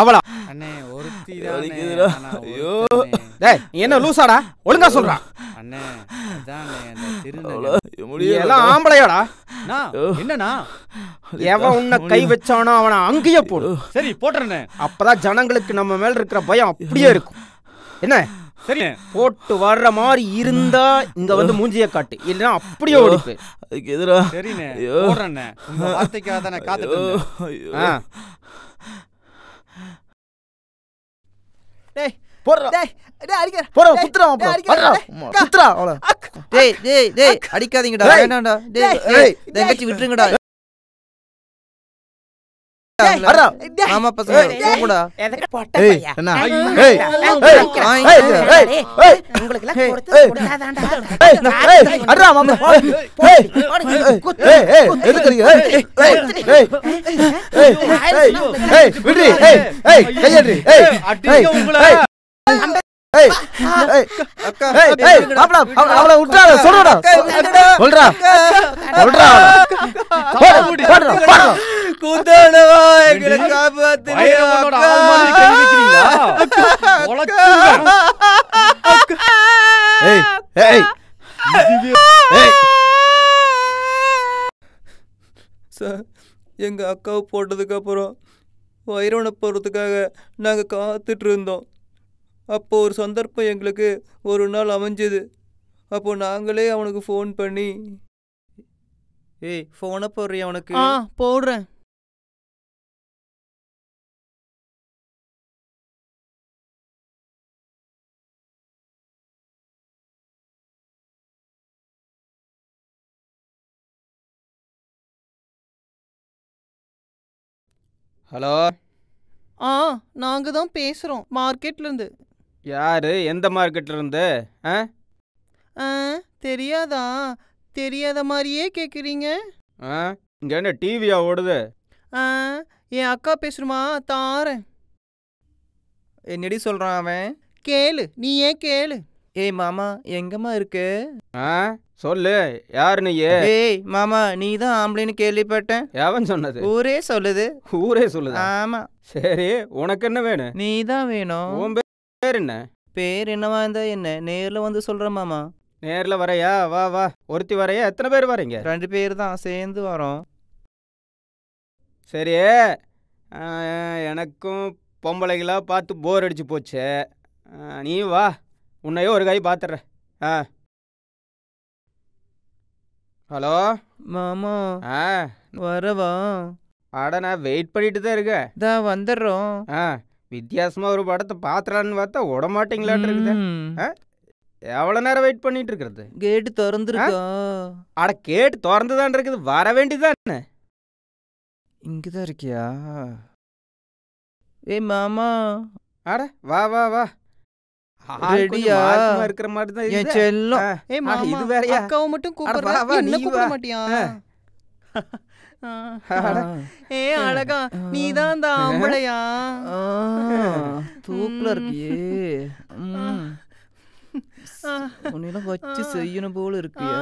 அவளா? அண்ணே ஒருத்தி வலிக்குதுடா. ஐயோ. டேய் என்ன லூசாடா? ஒழுங்கா சொல்றா. அண்ணே எல்லாம் ஆம்பளையாடா. என்னண்ணா? எவன் உன்னை கை வச்சானோ அவனை அங்கேயே போடு. சரி போட்டுறேண்ணே. அப்பதான் ஜனங்களுக்கு நம்ம மேல இருக்கிற பயம் அப்படியே இருக்கும். என்ன? சரி போட்டு வர்ற மாதிரி இருந்தா இங்க வந்து மூஞ்சிய காட்டு இல்லைன்னா அப்படியே ஓடிப்பு அதுக்கு எதிரா சரிண்ணே ஐயோ. போடுறேண்ணே உங்க வார்த்தைக்காக தானே காத்துட்டு ஐயோ, இருந்தேன். ஐயோ. ஆ. டேய் போடுறா. டேய் டேய் அடிக்க டேய், குத்துறா டேய், டேய். குத்துறா அவள டேய் டேய் டேய் அடிக்காதீங்கடா. வேண்டாம்டா டேய் டேய். டேய் தங்கச்சி விட்டுருங்கடா பசங்க மாமா. மாப்ள அவ- அவள சொல்றடா சொல்றா. சொல்றா. போடு போடுறா போடுறா கூத்தாடவா எங்களை சார் எங்கள் அக்காவை போட்டதுக்கப்புறம் வைரவனை போகிறதுக்காக நாங்கள் காத்துட்டு இருந்தோம். அப்போ ஒரு சந்தர்ப்பம் எங்களுக்கு ஒரு நாள் அமைஞ்சது. அப்போ நாங்களே அவனுக்கு ஃபோன் பண்ணி ஏய் போனை போடுறியா உனக்கு ஆ போடுறேன். ஹலோ? ஆ நாங்க தான் பேசுறோம். மார்க்கெட்ல இருந்து. யாரு? எந்த மார்க்கெட்ல இருந்து? ஆ? ஆ தெரியாதா? தெரியாத மாதிரியே கேக்குறீங்க. ஆ? இங்க என்ன டிவியா ஓடுது? ஆ என் அக்கா பேசுறமா? தாரேன். என்னடி சொல்றான் அவன்? கேளு. நீ ஏன் கேளு? ஏய் மாமா எங்கம்மா இருக்கு? ஆ சொல்லு யாரு நீ ஏய் மாமா நீ தான் ஆம்பளைன்னு கேள்விப்பட்டேன். எவன் சொன்னது? ஊரே சொல்லுது. ஊரே சொல்லுதா? ஆமா. சரி உனக்கு என்ன வேணும்? நீ தான் வேணும். உன் பேர் என்ன? பேர் என்னவா இருந்தா என்ன? நேர்ல வந்து சொல்றேன் மாமா. நேர்ல வரையா? வா வா. ஒருத்தி வரையா? எத்தனை பேர் வரீங்க? ரெண்டு பேர் தான் சேர்ந்து வரோம். சரி. எனக்கும் பொம்பளைகளா பார்த்து போர் அடிச்சு போச்சு. நீ வா. உன்னையே ஒரு கை பார்த்துட்றேன் ஆ. ஹலோ? மாமா. ஆ. வரவா? அட நான் வெயிட் பண்ணிட்டு தான் இருக்கேன். தான் வந்துடுறோம். ஆ. வித்தியாசமா ஒரு படத்தை பாத்துறான்னு பார்த்தா விட மாட்டீங்களாட்டு இருக்குது. ஆ? எவ்வளவு நேரம் வெயிட் பண்ணிட்டு இருக்கிறது? கேட்டு திறந்துருக்கா? அட கேட்டு திறந்து தான் இருக்குது. வர வேண்டியதானே இங்கதான் இருக்கியா? ஏய் மாமா. அட வா வா வா. ரெடியா? இருக்கிற மாதிரி தான் என். செல்லம். இது வேறயா? அக்காவை மட்டும் கூப்பிடுற. நீ கூப்பிட. மாட்டியா. ஏ அழகா நீதான் அந்த ஆம்பளையா? தூக்குல இருக்கியே. வச்சு செய்யணும் போல இருக்கியா?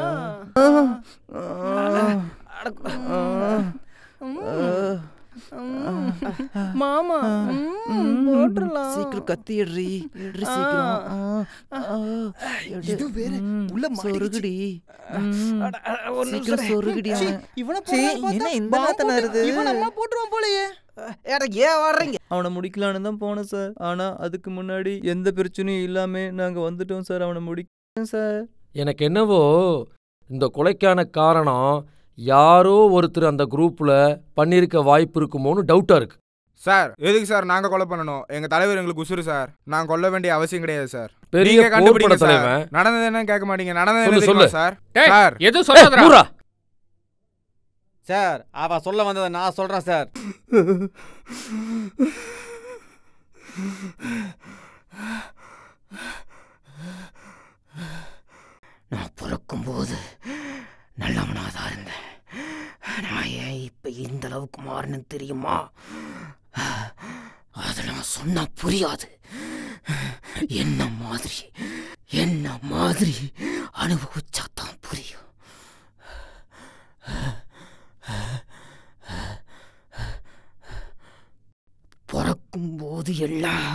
மாமா. போட்டுடலாம். சீக்கிரம் கத்தி எடுறி எடுறி சீக்கிரம். இது வேற. உள்ள சொருகுடி. சீக்கிரம் சொருகுடி. இவனை என்ன இந்த போட்டு- வருது? இவன் நம்மள போட்டுருவான் போலயே. ஏன் வர்றீங்க? அவனை முடிக்கலான்னு தான் போனோம் சார். ஆனா அதுக்கு முன்னாடி எந்த பிரச்சனையும் இல்லாம நாங்க வந்துட்டோம் சார். அவனை முடிக்கணும் சார். எனக்கு என்னவோ இந்த கொலைக்கான காரணம் யாரோ ஒருத்தர் அந்த குரூப்ல பண்ணியிருக்க வாய்ப்பு இருக்குமோன்னு டவுட்டா இருக்கு. சார் எதுக்கு சார் நாங்க கொலை பண்ணணும்? எங்க தலைவர் எங்களுக்கு உசுறு சார். நான் கொல்ல வேண்டிய அவசியம் கிடையாது சார். பெரிய சார். தலைவன். நடந்தது என்ன கேட்க மாட்டீங்க. நடந்தது என்ன சொல்லு. சார்? சார். எதுவும் சொல்லாதடா. சார் அவ சொல்ல வந்ததை நான் சொல்றேன் சார். நான் பிறக்கும்போது நல்லவனாக தான் இருந்தேன். நான் ஏன் இப்போ இந்த அளவுக்கு மாறினேன்னு தெரியுமா? அதெல்லாம் நான் சொன்னா புரியாது. என்ன மாதிரி என்ன மாதிரி அனுபவிச்சா தான் புரியும். பிறக்கும்போது எல்லாம்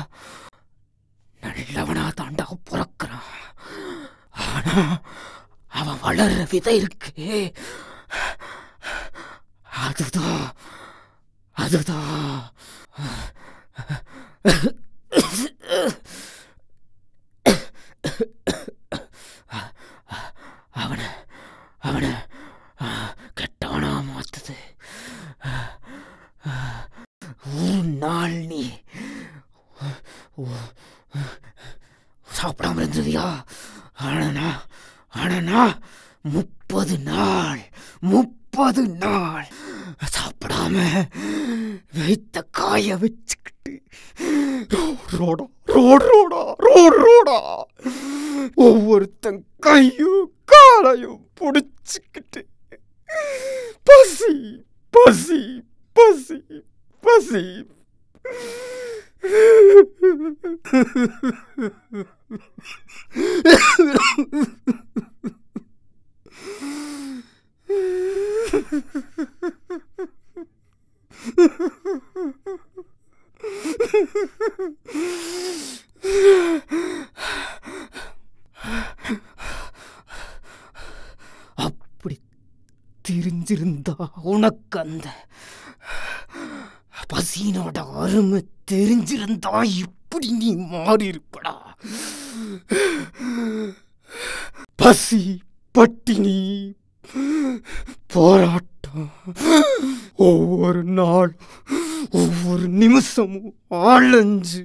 நல்லவனா தாண்டா பிறக்கிறான். ஆனா அவன் வளர்ற விதை இருக்கு. அதுதான் அதுதான் அவனை அவனை கெட்டவனா மாத்துது. ஒரு நாள் நீ. சாப்பிடாம இருந்ததியா ஆனா ஆனா முப்பது நாள் முப்பது நாள். சாப்பிடாம வைத்த காய வச்சுக்கிட்டு ரோடா ரோடு ரோடா ரோடு ரோடா. ஒவ்வொருத்தன் கையும் காலையும் பிடிச்சிக்கிட்டு பசி பசி பசி பசி. 아, 앞불이 디른디른다. 오나간데 சீனோட அருமை தெரிஞ்சிருந்தா இப்படி நீ மாறி இருப்படா பசி பட்டினி போராட்டம் ஒவ்வொரு நாள் ஒவ்வொரு நிமிஷமும் ஆளஞ்சு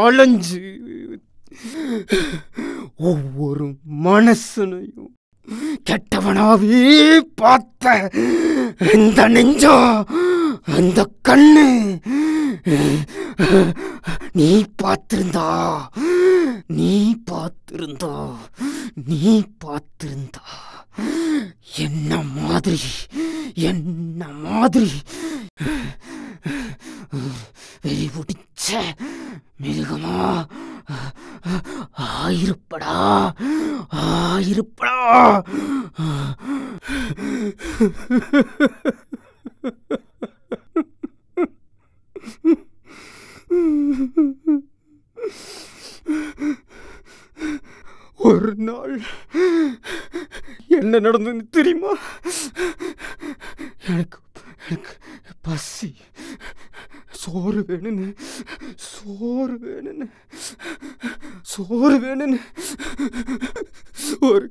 ஆளஞ்சு ஒவ்வொரு மனசனையும் கெட்டவனாவே பார்த்த இந்த நெஞ்சோ அந்த கண்ணு. நீ பார்த்திருந்தா நீ பார்த்திருந்தா நீ பார்த்திருந்தா என்ன மாதிரி? என்ன மாதிரி? வெறி பிடிச்ச மிருகமா? ஆயிருப்படா? ஆயிருப்படா? ஒரு நாள் என்ன நடந்ததுன்னு தெரியுமா? எனக்கு எனக்கு பசி. சோறு வேணும்னு சோறு வேணும்னு சோறு வேணும்னு. ஒரு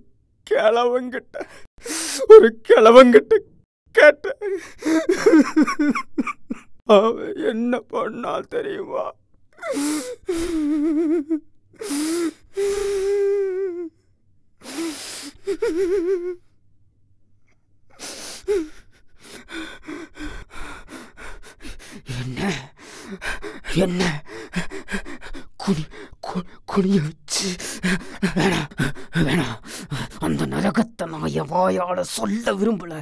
கிழவங்கிட்ட ஒரு கிழவங்கிட்ட கேட்டேன். அவன் என்ன பண்ணா தெரியுமா? என்ன என்ன குனி கு- குனி வச்சு வேணா வேணா அந்த நரகத்தை நான் என் வாயால சொல்ல விரும்பல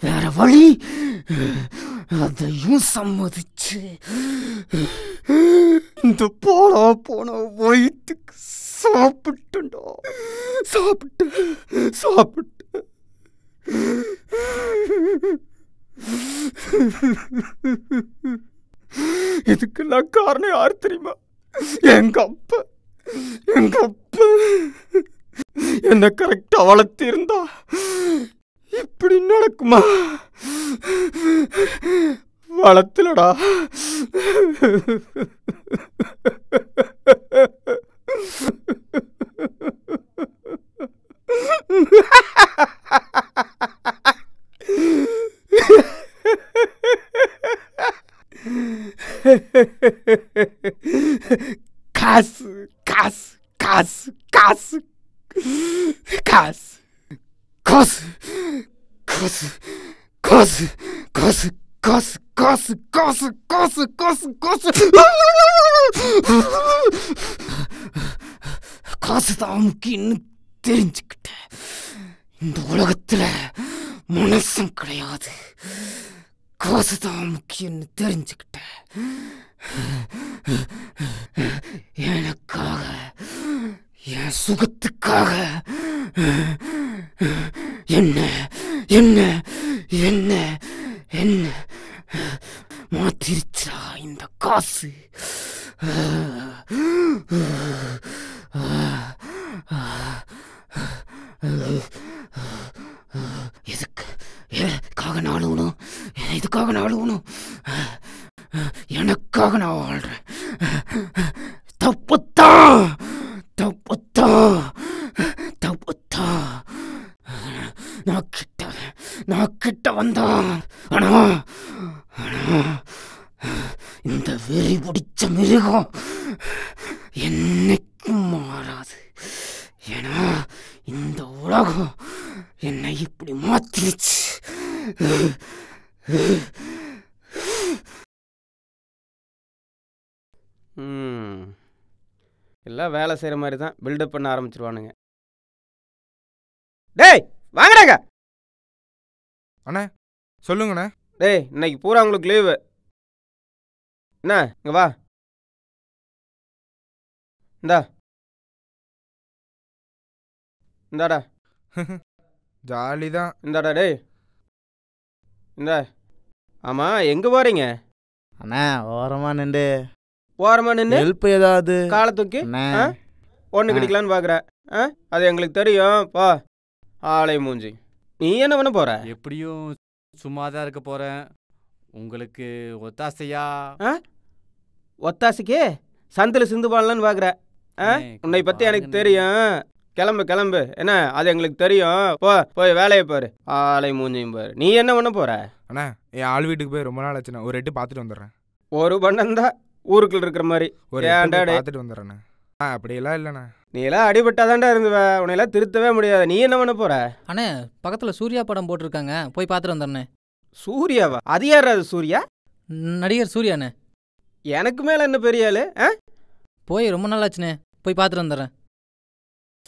வேற வழி அதையும் சம்மதிச்சு இந்த போனா போன வயிற்றுக்கு சாப்பிட்டுண்டா சாப்பிட்டு சாப்பிட்டு இதுக்கெல்லாம் காரணம் யார் தெரியுமா எங்க அப்பா எங்க அப்பா என்ன கரெக்டா வளர்த்திருந்தா இப்படி நடக்குமா? வளர்த்துலடா. காசு காசு காசு காசு காசு காசு காசு காசு காசு காசு காசு காசு காசு காசு காசு காசு தான் முக்கியம்னு தெரிஞ்சுக்கிட்டேன் இந்த உலகத்துல மனசும் கிடையாது காசு தான் முக்கியம்னு தெரிஞ்சுக்கிட்டேன் எனக்காக என் சுகத்துக்காக என்ன என்ன என்ன என்ன மாத்திருச்சா இந்த காசு? எதுக்கு? எதுக்காக நான் அழுகணும்? இதுக்காக நான் அழுகணும்? எனக்காக நான் வாழ்கிறேன் தப்புத்தான் தப்புத்தான் தப்புத்தான் நான் கிட்ட நான் கிட்ட வந்தான். ஆனா ஆனா இந்த வெறி பிடிச்ச மிருகம் என்னைக்கும் மாறாது. ஏன்னா இந்த உலகம் என்னை இப்படி மாத்திருச்சு எல்லாம் வேலை செய்கிற மாதிரி தான் பில்டப் பண்ண ஆரம்பிச்சிருவானுங்க. டேய் வாங்கடாங்க அண்ணே சொல்லுங்கண்ணே. டேய் இன்னைக்கு பூரா உங்களுக்கு லீவு என்ன இங்க வா. இந்தா. இந்தாடா. ஜாலி தான் இந்தாடா டேய். இந்த. ஆமா எங்க போறீங்க? அண்ணா ஓரமா நின்று ஓரமா நின்று ஹெல்ப் ஏதாவது. காலை தூக்கி? ஒண்ணு கிடைக்கலான்னு பாக்குற. ஆ? அது எங்களுக்கு தெரியும். போ. ஆளை மூஞ்சி. நீ என்ன பண்ண போற? எப்படியும் சும்மா தான் இருக்க போறேன். உங்களுக்கு ஒத்தாசையா? ஆ? ஒத்தாசிக்கு? சந்தில சிந்து பாடலான்னு பாக்குற. ஆ? உன்னை பத்தி எனக்கு தெரியும். கிளம்பு கிளம்பு. என்ன அது எங்களுக்கு தெரியும். போ போய் வேலையை பாரு. ஆளை மூஞ்சியும் பாரு. நீ என்ன பண்ண போற? அண்ணா என் ஆள் வீட்டுக்கு போய் ரொம்ப நாள் ஆச்சுண்ணே ஒரு எட்டு பார்த்துட்டு வந்துடுறேன். ஒரு பண்ணம் தான் ஊருக்குள்ள இருக்கிற மாதிரி. ஒரு? பார்த்துட்டு வந்துடுறேண்ணே ஆ அப்படியெல்லாம் இல்லைண்ணே. நீ எல்லாம் அடிபட்டாதான்டா இருந்துவ. உன்னையெல்லாம் திருத்தவே முடியாது. நீ என்ன பண்ண போற? அண்ணே பக்கத்தில் சூர்யா படம் போட்டிருக்காங்க. போய் பார்த்துட்டு வந்துடுண்ணே சூர்யாவா? அது யார் அது சூர்யா? நடிகர் சூர்யாண்ணே. எனக்கு மேல என்ன பெரிய ஆளு ஆ? போய் ரொம்ப நாள் ஆச்சுண்ணே. போய் பார்த்துட்டு வந்துடுறேன்.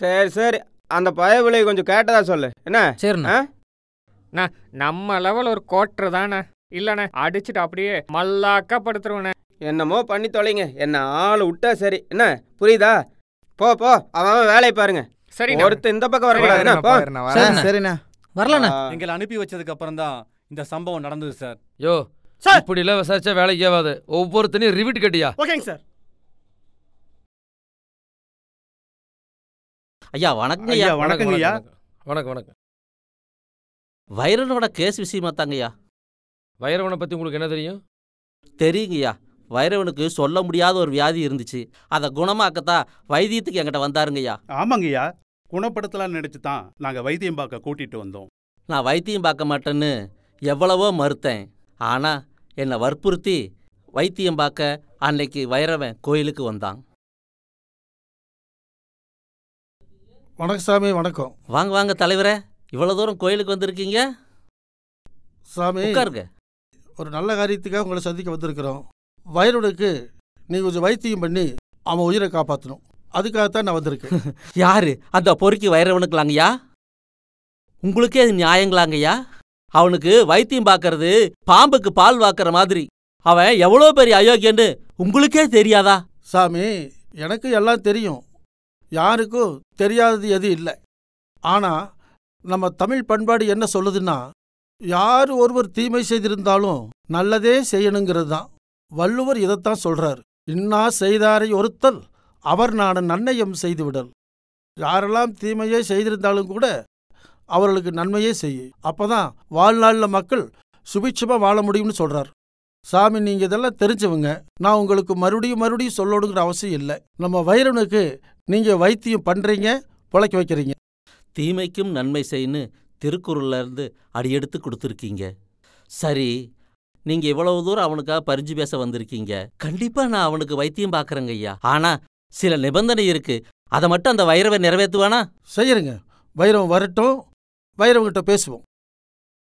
சரி சரி. அந்த பயவிலை கொஞ்சம் கேட்டதா சொல்லு. என்ன? சரிண்ணா. அண்ணா, நம்ம லெவல் ஒரு கோட்டர் தானே இல்லண்ணே அடிச்சுட்டு அப்படியே மல்லாக்கா படுத்துருவண்ணே என்னமோ பண்ணி தொலைங்க. என்ன ஆள் விட்டா சரி. என்ன? புரியுதா? போ போ. அவன் வேலையை பாருங்க. சரிண்ணா. ஒருத்தன் இந்த பக்கம் வரக்கூடாது. சரிண்ணா. வரலண்ணா. எங்களை அனுப்பி வச்சதுக்கு அப்புறம் தான் இந்த சம்பவம் நடந்தது சார். யோ இப்படி எல்லாம் விசாரிச்சா வேலைக்கு ஆகாது. ஒவ்வொருத்தனையும் ரிவிட் கட்டியா? ஓகேங்க சார். ஐயா வணக்கம் ஐயா, வணக்கங்க ஐயா. வணக்கம் வணக்கம். வைரனோட கேஸ் விஷயமா தாங்கய்யா? வைரவனை பத்தி உங்களுக்கு என்ன தெரியும்? தெரியுங்கய்யா. வைரவனுக்கு சொல்ல முடியாத ஒரு வியாதி இருந்துச்சு. அதை குணமாக்கத்தான் வைத்தியத்துக்கு என்கிட்ட வந்தாருங்கய்யா. ஆமாங்கய்யா. குணப்படுத்தலாம்னு நினைச்சு தான் நாங்கள் வைத்தியம் பார்க்க கூட்டிட்டு வந்தோம். நான் வைத்தியம் பார்க்க மாட்டேன்னு எவ்வளவோ மறுத்தேன். ஆனால் என்னை வற்புறுத்தி வைத்தியம் பார்க்க அன்னைக்கு வைரவன் கோயிலுக்கு வந்தான். வணக்கம் சாமி வணக்கம். வாங்க வாங்க தலைவரே. இவ்வளோ தூரம் கோயிலுக்கு வந்திருக்கீங்க? சாமி உட்காருங்க. ஒரு நல்ல காரியத்துக்காக உங்களை சந்திக்க வந்திருக்கிறோம். வயலுனுக்கு நீ கொஞ்சம் வைத்தியம் பண்ணி அவன் உயிரை காப்பாற்றணும் அதுக்காகத்தான் நான் வந்திருக்கேன். யாரு? அந்த பொறுக்கி வைரவனுக்கலாங்கய்யா? உங்களுக்கே அது நியாயங்களாங்கய்யா? அவனுக்கு வைத்தியம் பார்க்கறது பாம்புக்கு பால் வாக்குற மாதிரி. அவன் எவ்வளோ பெரிய அயோக்கியன்னு உங்களுக்கே தெரியாதா? சாமி எனக்கு எல்லாம் தெரியும். யாருக்கும் தெரியாதது எது இல்லை. ஆனால் நம்ம தமிழ் பண்பாடு என்ன சொல்லுதுன்னா யார் ஒருவர் தீமை செய்திருந்தாலும் நல்லதே செய்யணுங்கிறது தான் வள்ளுவர் இதைத்தான் சொல்றார். இன்னா செய்தாரை ஒருத்தல் அவர் நான் நன்னயம் செய்துவிடல். யாரெல்லாம் தீமையே செய்திருந்தாலும் கூட அவர்களுக்கு நன்மையே செய்யும் அப்பதான் வாழ்நாளில் மக்கள் சுபிட்சமாக வாழ முடியும்னு சொல்றார். சாமி நீங்க இதெல்லாம் தெரிஞ்சவங்க. நான் உங்களுக்கு மறுபடியும் மறுபடியும் சொல்லணுங்கிற அவசியம் இல்லை. நம்ம வைரனுக்கு நீங்க வைத்தியம் பண்றீங்க பிழைக்க வைக்கிறீங்க. தீமைக்கும் நன்மை செய்யு திருக்குறள்ல இருந்து அடியெடுத்து கொடுத்துருக்கீங்க. சரி நீங்க இவ்வளவு தூரம் அவனுக்காக பரிஞ்சு பேச வந்திருக்கீங்க. கண்டிப்பா நான் அவனுக்கு வைத்தியம் பார்க்கறேங்க ஐயா. ஆனா சில நிபந்தனை இருக்கு. அதை மட்டும் அந்த வைரவை நிறைவேற்றுவானா செய்யறங்க வைரவன் வரட்டும். வைரவங்கிட்ட பேசுவோம்.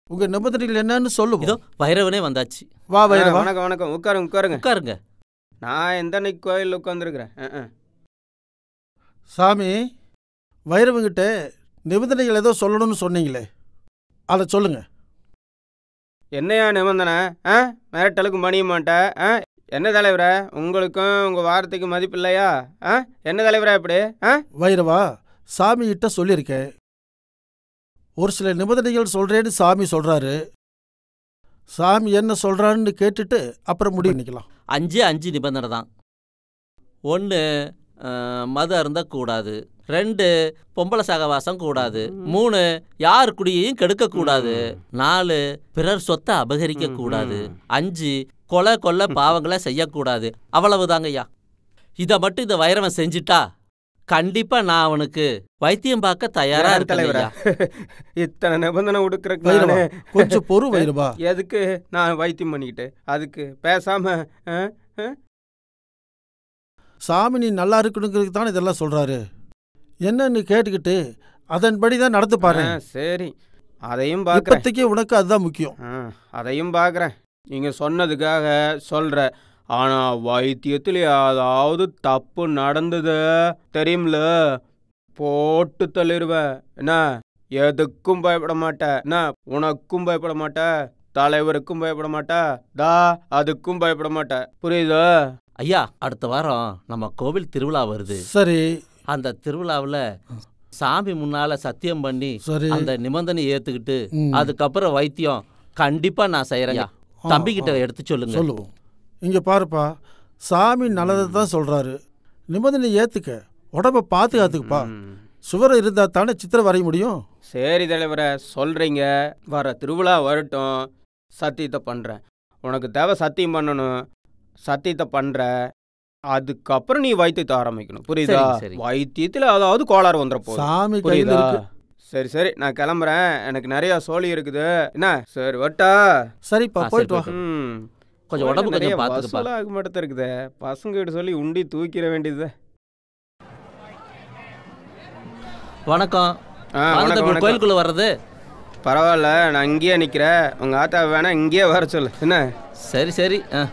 உங்க நிபந்தனைகள் என்னன்னு சொல்லுவோம். இதோ வைரவனே வந்தாச்சு. வா ஆ, வைரவா வணக்கம் வணக்கம். உட்காருங்க உட்காருங்க. உட்காருங்க. நான் எந்த அன்னைக்கு கோயிலில் உட்காந்துருக்குறேன் சாமி வைரவங்கிட்ட நிபந்தனைகள் ஏதோ சொல்லணும்னு சொன்னீங்களே அதை சொல்லுங்க. என்னையா நிபந்தனை? ஆ? மிரட்டலுக்கு மணிய மாட்டேன் ஆ? என்ன தலைவரே? உங்களுக்கும் உங்கள் வார்த்தைக்கு மதிப்பு இல்லையா? ஆ? என்ன தலைவரே இப்படி? ஆ? வைரவா சாமி கிட்ட சொல்லியிருக்கேன் ஒரு சில நிபந்தனைகள் சொல்றேன்னு சாமி சொல்றாரு. சாமி என்ன சொல்றான்னு கேட்டுட்டு அப்புறம் முடிவு பண்ணிக்கலாம். அஞ்சு அஞ்சு நிபந்தனை தான். ஒன்று மது அருந்தக்கூடாது ரெண்டு பொம்பளை சகவாசம் கூடாது. மூணு யார் குடியையும் கெடுக்கக்கூடாது நாலு பிறர் சொத்தை அபகரிக்க கூடாது. அஞ்சு கொலை கொள்ள பாவங்களை செய்யக்கூடாது. அவ்வளவுதாங்க ஐயா. இதை மட்டும் இந்த வைரவன் செஞ்சிட்டா கண்டிப்பா நான் அவனுக்கு வைத்தியம் பார்க்க தயாரா தலைவரே? இத்தனை நிபந்தனை நானு- கொஞ்சம் பொறு வைரவா. எதுக்கு நான் வைத்தியம் பண்ணிக்கிட்டு அதுக்கு பேசாம? சாமி நீ நல்லா இருக்கணுங்கிறதுக்கு தான் இதெல்லாம் சொல்றாரு. என்னன்னு கேட்டுக்கிட்டு அதன்படி தான் நடந்து பாரு. சரி. அதையும் பார்க்குறேன் இப்போதைக்கு உனக்கு அதுதான் முக்கியம். அதையும் பார்க்குறேன் நீங்கள் சொன்னதுக்காக சொல்கிறேன் ஆனால் வைத்தியத்தில் ஏதாவது தப்பு நடந்தது தெரியும்ல? போட்டு தள்ளிடுவேன் என்ன? எதுக்கும் பயப்பட மாட்டேன் என்ன? உனக்கும் பயப்பட மாட்டேன் தலைவருக்கும் பயப்பட மாட்டேன் தா அதுக்கும் பயப்பட மாட்டேன் புரியுதா? ஐயா அடுத்த வாரம் நம்ம கோவில் திருவிழா வருது. சரி. அந்த திருவிழாவுல சாமி முன்னால சத்தியம் பண்ணி சரி. அந்த நிபந்தனை ஏத்துக்கிட்டு. அதுக்கப்புறம் வைத்தியம் கண்டிப்பா நான் செய்யறேன் ஆ, தம்பி கிட்ட. எடுத்து சொல்லுங்க. சொல்லுவோம் இங்க பாருப்பா சாமி நல்லதை தான் சொல்றாரு. நிபந்தனை ஏத்துக்க. உடம்ப பாதுகாத்துக்குப்பா. சுவர் இருந்தா தானே சித்திரம் வரைய முடியும்? சரி தலைவரை சொல்கிறீங்க வர திருவிழா வரட்டும். சத்தியத்தை பண்ணுறேன் உனக்கு தேவை சத்தியம் பண்ணணும். சத்தியத்தை பண்ணுற அதுக்கப்புறம் நீ வைத்தியத்தை ஆரம்பிக்கணும். புரியுதா. வைத்தியத்தில் அதாவது கோளாறு வந்துட போகுது. சாமி கையில புரியுதா? இருக்கு. சரி சரி. நான் கிளம்புறேன். எனக்கு நிறைய சோழி இருக்குது. என்ன? சரி வட்டா. சரிப்பா, போயிட்டு வா. ம். கொஞ்சம் உடம்பு கொஞ்சம் பார்த்துக்கப்பா. வசூலாக மாட்டே இருக்குதே பசங்க கிட்ட சொல்லி உண்டி தூக்கிட வேண்டியது. வணக்கம். ஆ, வாங்க வணக்கம், தம்பி, வணக்கம். கோயிலுக்குள்ள வர்றது? பரவாயில்ல நான் இங்கேயே நிற்கிறேன் உங்கள் ஆத்தா வேணா இங்கேயே வர சொல்லு. என்ன? சரி சரி. ஆ.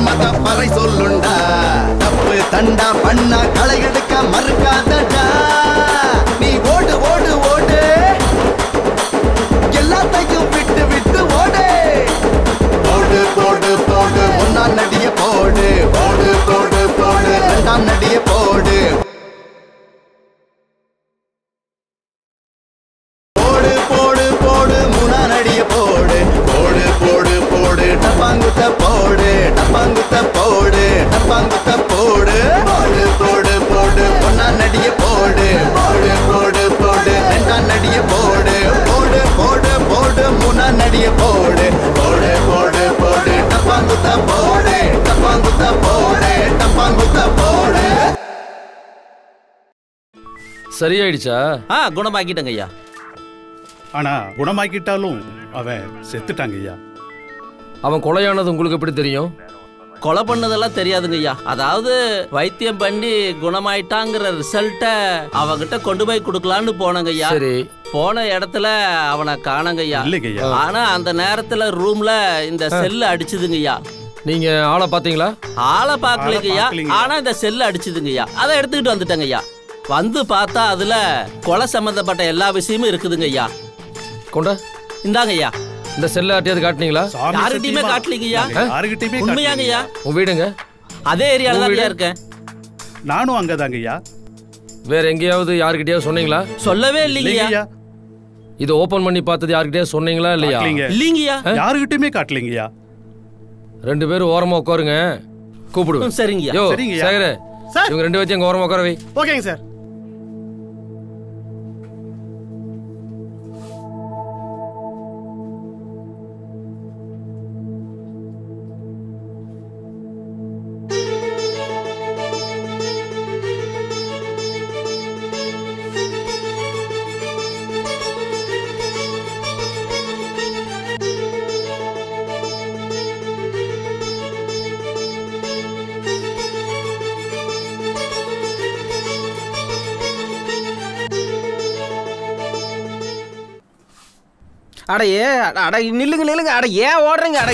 மத பறை சொல்லுண்டா. தப்பு தண்டா பண்ணா களை எடுக்க மறுக்காதடா. நீ ஓடு ஓடு ஓடு. எல்லாத்தையும் விட்டு விட்டு ஓடு. போடு போடு போடு. ஒன்னாம் நடிய போடு. போடு போடு போடு. ரெண்டாம் நடிய போடு. சரியாயிடுச்சா? ஆ குணமாக்கிட்டேங்க ஐயா ஆனா குணமாக்கிட்டாலும் அவன் செத்துட்டாங்க ஐயா அவன் கொலையானது உங்களுக்கு எப்படி தெரியும்? கொலை பண்ணதெல்லாம் தெரியாதுங்க ஐயா அதாவது வைத்தியம் பண்ணி குணமாயிட்டாங்கிற ரிசல்ட்ட அவகிட்ட கொண்டு போய் கொடுக்கலான்னு போனங்க ஐயா சரி. போன இடத்துல அவனை காணங்க ஐயா. ஆனா அந்த நேரத்துல ரூம்ல இந்த செல்லு அடிச்சுதுங்க ஐயா நீங்க ஆளை பாத்தீங்களா ஆளை பார்க்கலைங்க ஐயா. ஆனா இந்த செல்லு அடிச்சுதுங்க ஐயா அதை எடுத்துக்கிட்டு வந்துட்டேங்க ஐயா வந்து பார்த்தா அதுல கொலை சம்பந்தப்பட்ட எல்லா விஷயமும் இருக்குதுங்க ஐயா. கொண்டா? இந்தாங்க ஐயா இந்த செல்ல ஆட்டியாவது காட்டுனீங்களா? யாருகிட்டயுமே காட்டலீங்க ஐயா யாருகிட்டயுமே உண்மையாங்க ஐயா உன் வீடுங்க? அதே ஏரியால தான்? ஐயா இருக்கேன். நானும் அங்கதாங்க ஐயா வேற எங்கேயாவது யாருக்கிட்டயாவது சொன்னீங்களா? சொல்லவே இல்லைங்கய்யா. இதை ஓபன் பண்ணி பார்த்தது யாருக்கிட்டயாவது சொன்னீங்களா இல்லையா. இல்லைங்கய்யா. யாருகிட்டயுமே காட்டலீங்கய்யா. ரெண்டு பேரும் ஓரமா உட்காருங்க. கூப்பிடுவேன். யோ சரிங்கய்யா. சேகரே இவங்க ரெண்டு பேத்தையும் அங்க ஓரமா உட்கார வை. ஓகேங்க சார். அட ஏ அட நில்லுங்க நில்லுங்க அட ஏன் ஓடுறீங்க அட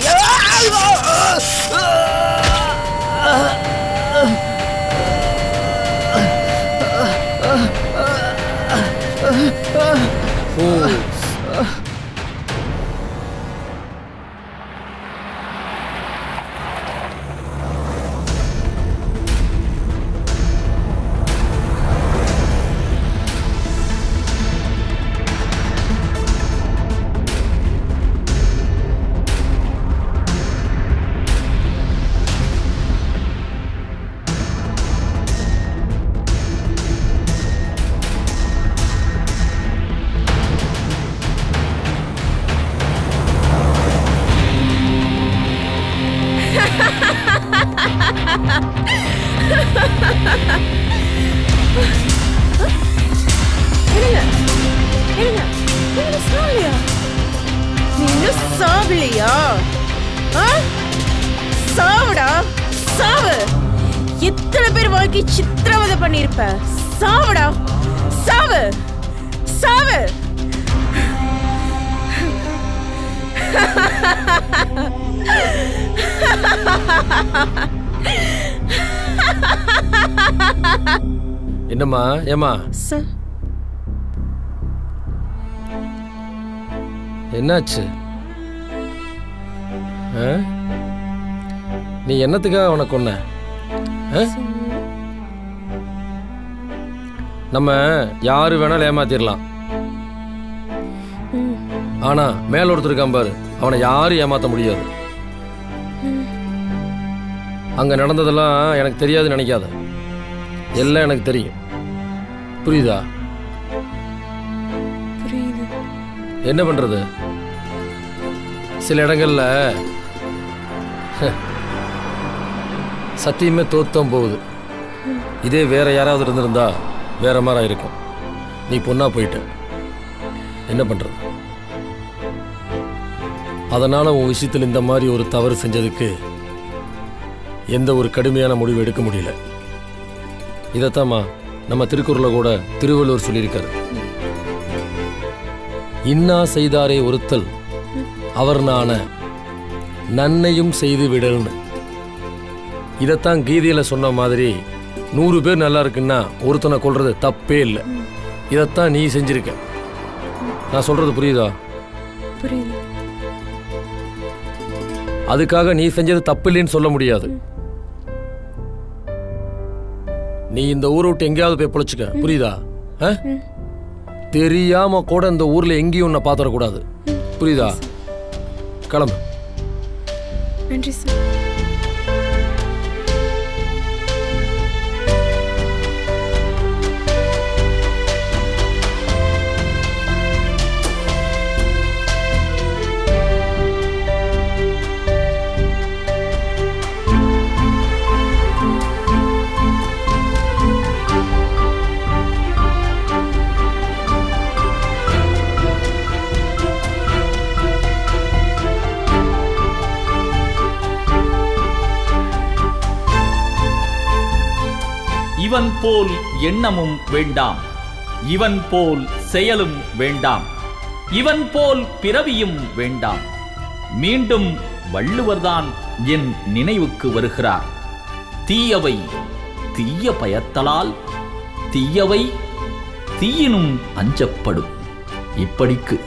ஓ. சாகலையா சாவுடா சாவு. எத்தனை பேர் வாழ்க்கை சித்திரவதை பண்ணியிருப்ப? சாவுடா சாவு சாவு. என்னம்மா ஏமா என்னாச்சு? நீ என்னத்துக்காக அவனை கொன்ன? நம்ம யாரு வேணாலும் ஏமாத்திடலாம் ஆனா மேல ஒருத்தர் இருக்கான் பாரு. அவனை யாரும் ஏமாத்த முடியாது. அங்க நடந்ததெல்லாம் எனக்கு தெரியாதுன்னு நினைக்காத. எல்லாம் எனக்கு தெரியும். புரியுது. என்ன பண்றது? சில இடங்கள்ல சத்தியமே தோத்தம் போகுது. இதே வேற யாராவது இருந்திருந்தா வேற மாதிரி இருக்கும். நீ பொண்ணா போயிட்ட. என்ன பண்றது? அதனால உன் விஷயத்தில் இந்த மாதிரி ஒரு தவறு செஞ்சதுக்கு எந்த ஒரு கடுமையான முடிவு எடுக்க முடியல. இதைத்தாம்மா நம்ம திருக்குறளை கூட திருவள்ளுவர் சொல்லியிருக்காரு. இன்னா செய்தாரே ஒருத்தல் அவர் நான நன்னையும் செய்து விடல்னு. இதைத்தான் கீதையில சொன்ன மாதிரி நூறு பேர் நல்லா இருக்குன்னா ஒருத்தனை கொல்றது தப்பே இல்லை. இதைத்தான் நீ செஞ்சிருக்க. நான் சொல்றது புரியுதா? புரியுது. அதுக்காக நீ செஞ்சது தப்பு இல்லைன்னு சொல்ல முடியாது. நீ இந்த ஊரை விட்டு எங்கேயாவது போய் பொழைச்சுக்க. புரியுதா? தெரியாம கூட இந்த ஊர்ல எங்கேயும் உன்னை பாத்திரக்கூடாது புரியுதா? கிளம்பு. நன்றி சார் இவன் போல் எண்ணமும் வேண்டாம். இவன் போல் செயலும் வேண்டாம். இவன் போல் பிறவியும் வேண்டாம். மீண்டும் வள்ளுவர்தான் என் நினைவுக்கு வருகிறார். தீயவை தீய பயத்தலால் தீயவை தீயினும் அஞ்சப்படும். இப்படிக்கு